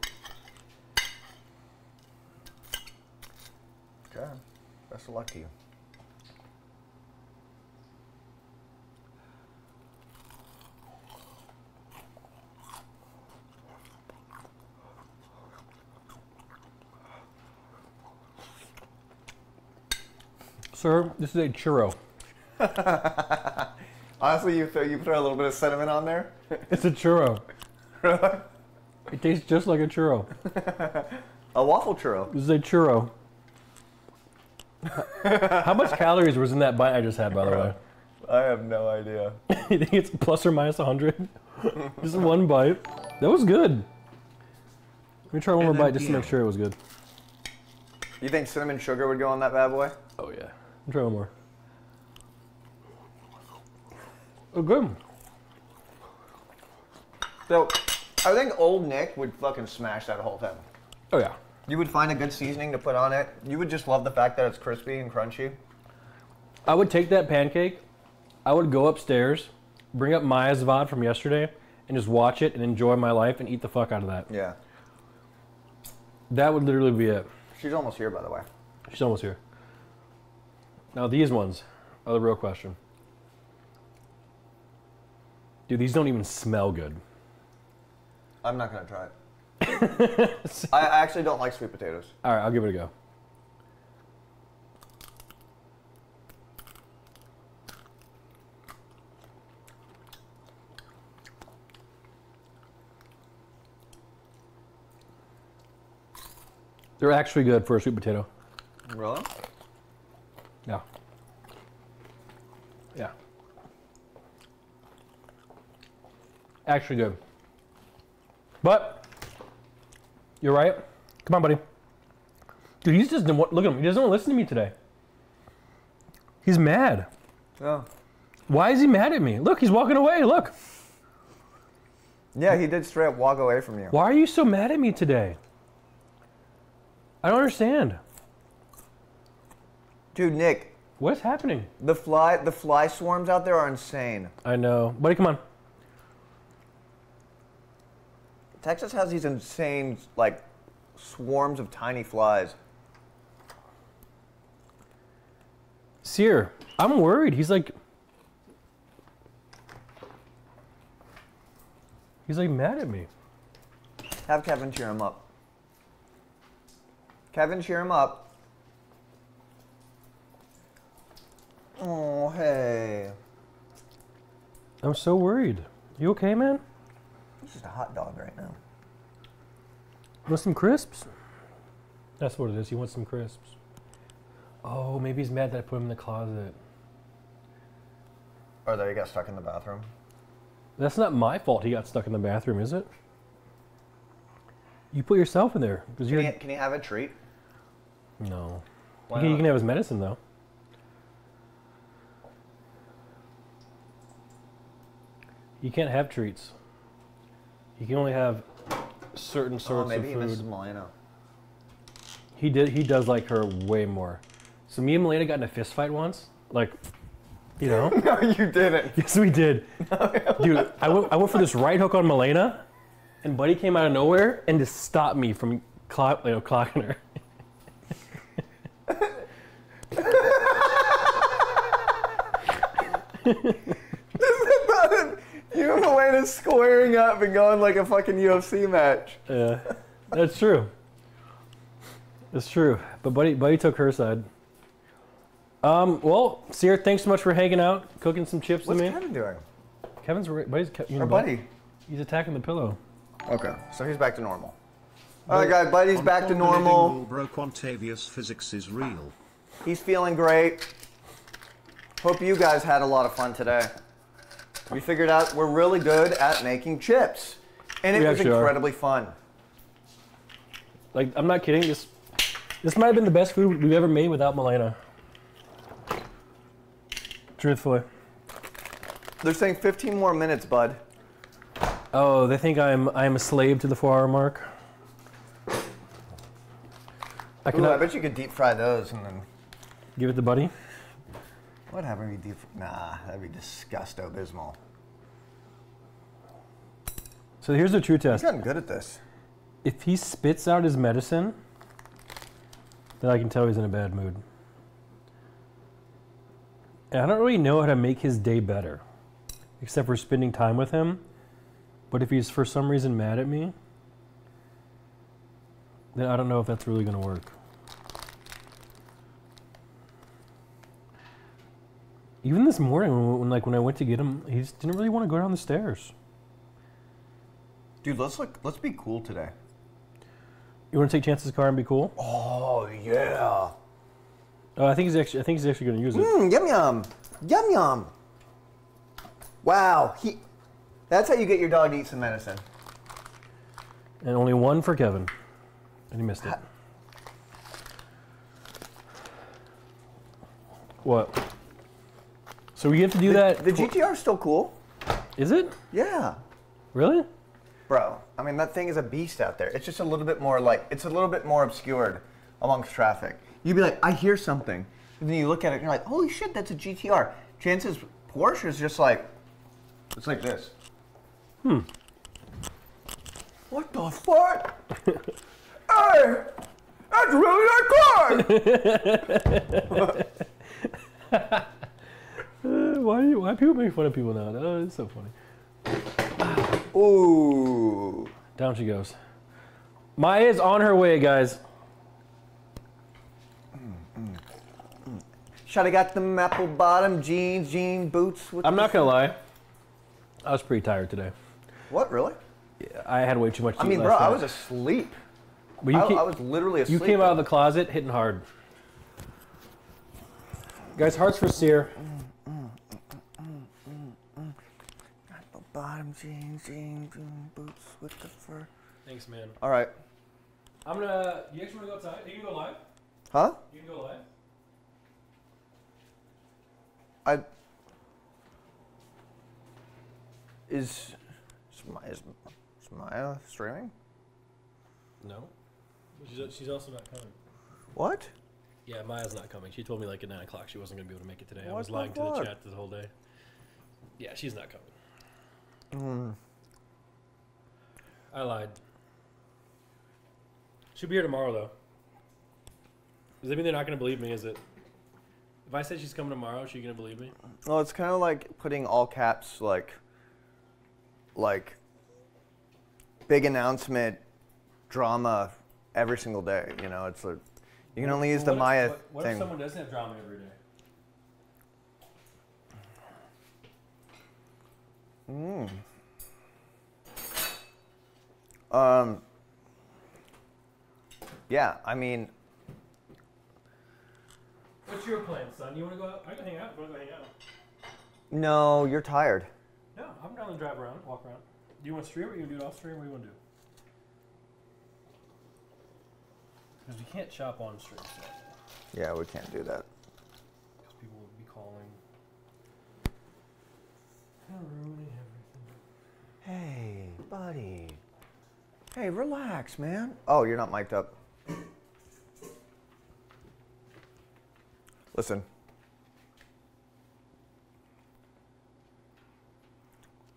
Okay. Best of luck to you. Sir, this is a churro. Honestly, you throw you throw a little bit of cinnamon on there. It's a churro. It tastes just like a churro. A waffle churro. This is a churro. How much calories was in that bite I just had, by the way? I have no idea. you think it's plus or minus 100? just one bite. That was good. Let me try one more bite just to make sure it was good. You think cinnamon sugar would go on that bad boy? Oh, yeah. Let me try one more. Oh, good. So, I think old Nick would fucking smash that whole thing. Oh, yeah. You would find a good seasoning to put on it. You would just love the fact that it's crispy and crunchy. I would take that pancake, I would go upstairs, bring up Maya's VOD from yesterday, and just watch it and enjoy my life and eat the fuck out of that. Yeah. That would literally be it. She's almost here, by the way. She's almost here. Now these ones are the real question. Dude, these don't even smell good. I'm not gonna try it. I I actually don't like sweet potatoes. All right, I'll give it a go. They're actually good for a sweet potato. Really? Yeah. Yeah. Actually good. But you're right. Come on, buddy. Dude, he's just look at him. He doesn't want to listen to me today. He's mad. Yeah. Why is he mad at me? Look, he's walking away. Look. Yeah, he did straight up walk away from you. Why are you so mad at me today? I don't understand. Dude, Nick, What's happening? the fly the fly swarms out there are insane. I know, buddy. Come on. Texas has these insane like swarms of tiny flies. Cyr, I'm worried. He's like, he's like mad at me. Have Kevin cheer him up. Kevin, cheer him up. Oh, hey. I'm so worried. You okay, man? He's just a hot dog right now. Want some crisps? That's what it is. He wants some crisps. Oh, maybe he's mad that I put him in the closet. Or that he got stuck in the bathroom. That's not my fault. He got stuck in the bathroom, is it? You put yourself in there because Can you're he, can he have a treat? no. Why He can, he can have his medicine though. You can't have treats. You can only have certain Oh, sorts maybe he of misses food. Malena. He did. He does like her way more. So me and Malena got in a fist fight once. Like, you know. No, you didn't. yes, we did. Dude, I went. I went for this right hook on Malena, and Buddy came out of nowhere and just stopped me from clock, you know, clocking her. you and Elena squaring up and going like a fucking UFC match. Yeah, that's true. That's true. But Buddy, Buddy took her side. Um. Well, Cyr, thanks so much for hanging out, cooking some chips What's with me. What's Kevin doing? Kevin's right- Buddy's. Ke- you know, Our Bud- buddy. He's attacking the pillow. Okay, so he's back to normal. All right, guys, buddy's back to normal. Bro Quantavious physics is real. He's feeling great. Hope you guys had a lot of fun today. We figured out we're really good at making chips, and it We was actually are. incredibly fun. Like, I'm not kidding. This, this might have been the best food we've ever made without Malena. Truthfully. They're saying 15 more minutes, bud. Oh, they think I'm I'm a slave to the four-hour mark. I Ooh, I bet you could deep fry those and then. give it to Buddy. What happened deep? Nah, that'd be disgust abysmal. So here's the true test. He's gotten good at this. If he spits out his medicine, then I can tell he's in a bad mood. And I don't really know how to make his day better, except for spending time with him. But if he's for some reason mad at me, then I don't know if that's really going to work. Even this morning, when, when like when I went to get him, he just didn't really want to go down the stairs. Dude, let's look. Let's be cool today. You want to take chances, car, and be cool? Oh yeah. Oh, I think he's actually. I think he's actually going to use it. Mmm, yum yum, yum yum. Wow, he. That's how you get your dog to eat some medicine. And only one for Kevin. And he missed it. What? So we have to do that. The GTR is still cool. Is it? Yeah. Really? Bro, I mean that thing is a beast out there. It's just a little bit more like it's a little bit more obscured amongst traffic. You'd be like, I hear something, and then you look at it and you're like, holy shit, that's a GTR. Chances Porsche is just like, it's like this. Hmm. What the fuck? hey, that's really that car. Why? Why people make fun of people now? Oh, it's so funny. Ooh. Down she goes. Maya's on her way, guys. Should have got them apple bottom jeans, jean boots. With I'm not gonna lie. I was pretty tired today. What really? Yeah, I had way too much. To I mean, bro, I was asleep. But you, I, ca- I was literally asleep. you came out of the closet hitting hard. Guys, hearts for Cyr. Apple bottom jeans, jean, jean boots with the fur. Thanks, man. All right. I'm gonna. You actually wanna go outside? You can go live. Huh? You can go live. I. Is. Is, Ma- is, is Maya streaming? No. She's, she's also not coming. What? Yeah, Maya's not coming. She told me like at nine o'clock she wasn't gonna be able to make it today. I was the lying to the chat the whole day. Yeah, she's not coming. Mm. I lied. She'll be here tomorrow though. Does that mean they're not gonna believe me? Is it? If I said she's coming tomorrow, is she gonna believe me? Well, it's kind of like putting all caps, like, like, big announcement, drama, every single day. You know, it's like, you can only use the Well, what Maya if, what, what thing. if someone doesn't have drama every day? Um. Yeah, I mean, What's your plan, son? You wanna go out? I can hang out. You wanna go hang out? no, you're tired. No, I'm down to drive around, walk around. Do you want to stream or you want to do it off stream? What do you want to do? Because we can't chop on stream, so Yeah, we can't do that. because people will be calling. Hey, buddy. Hey, relax, man. Oh, you're not mic'd up. Listen.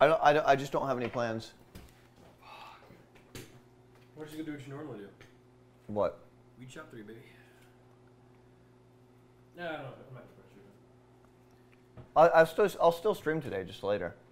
I, don't, I, don't, I just don't have any plans. What you gonna do? What you normally do? What? We chop three, baby. No, I don't. I'm not pressure. I, I still, I'll still stream today, just later. Okay.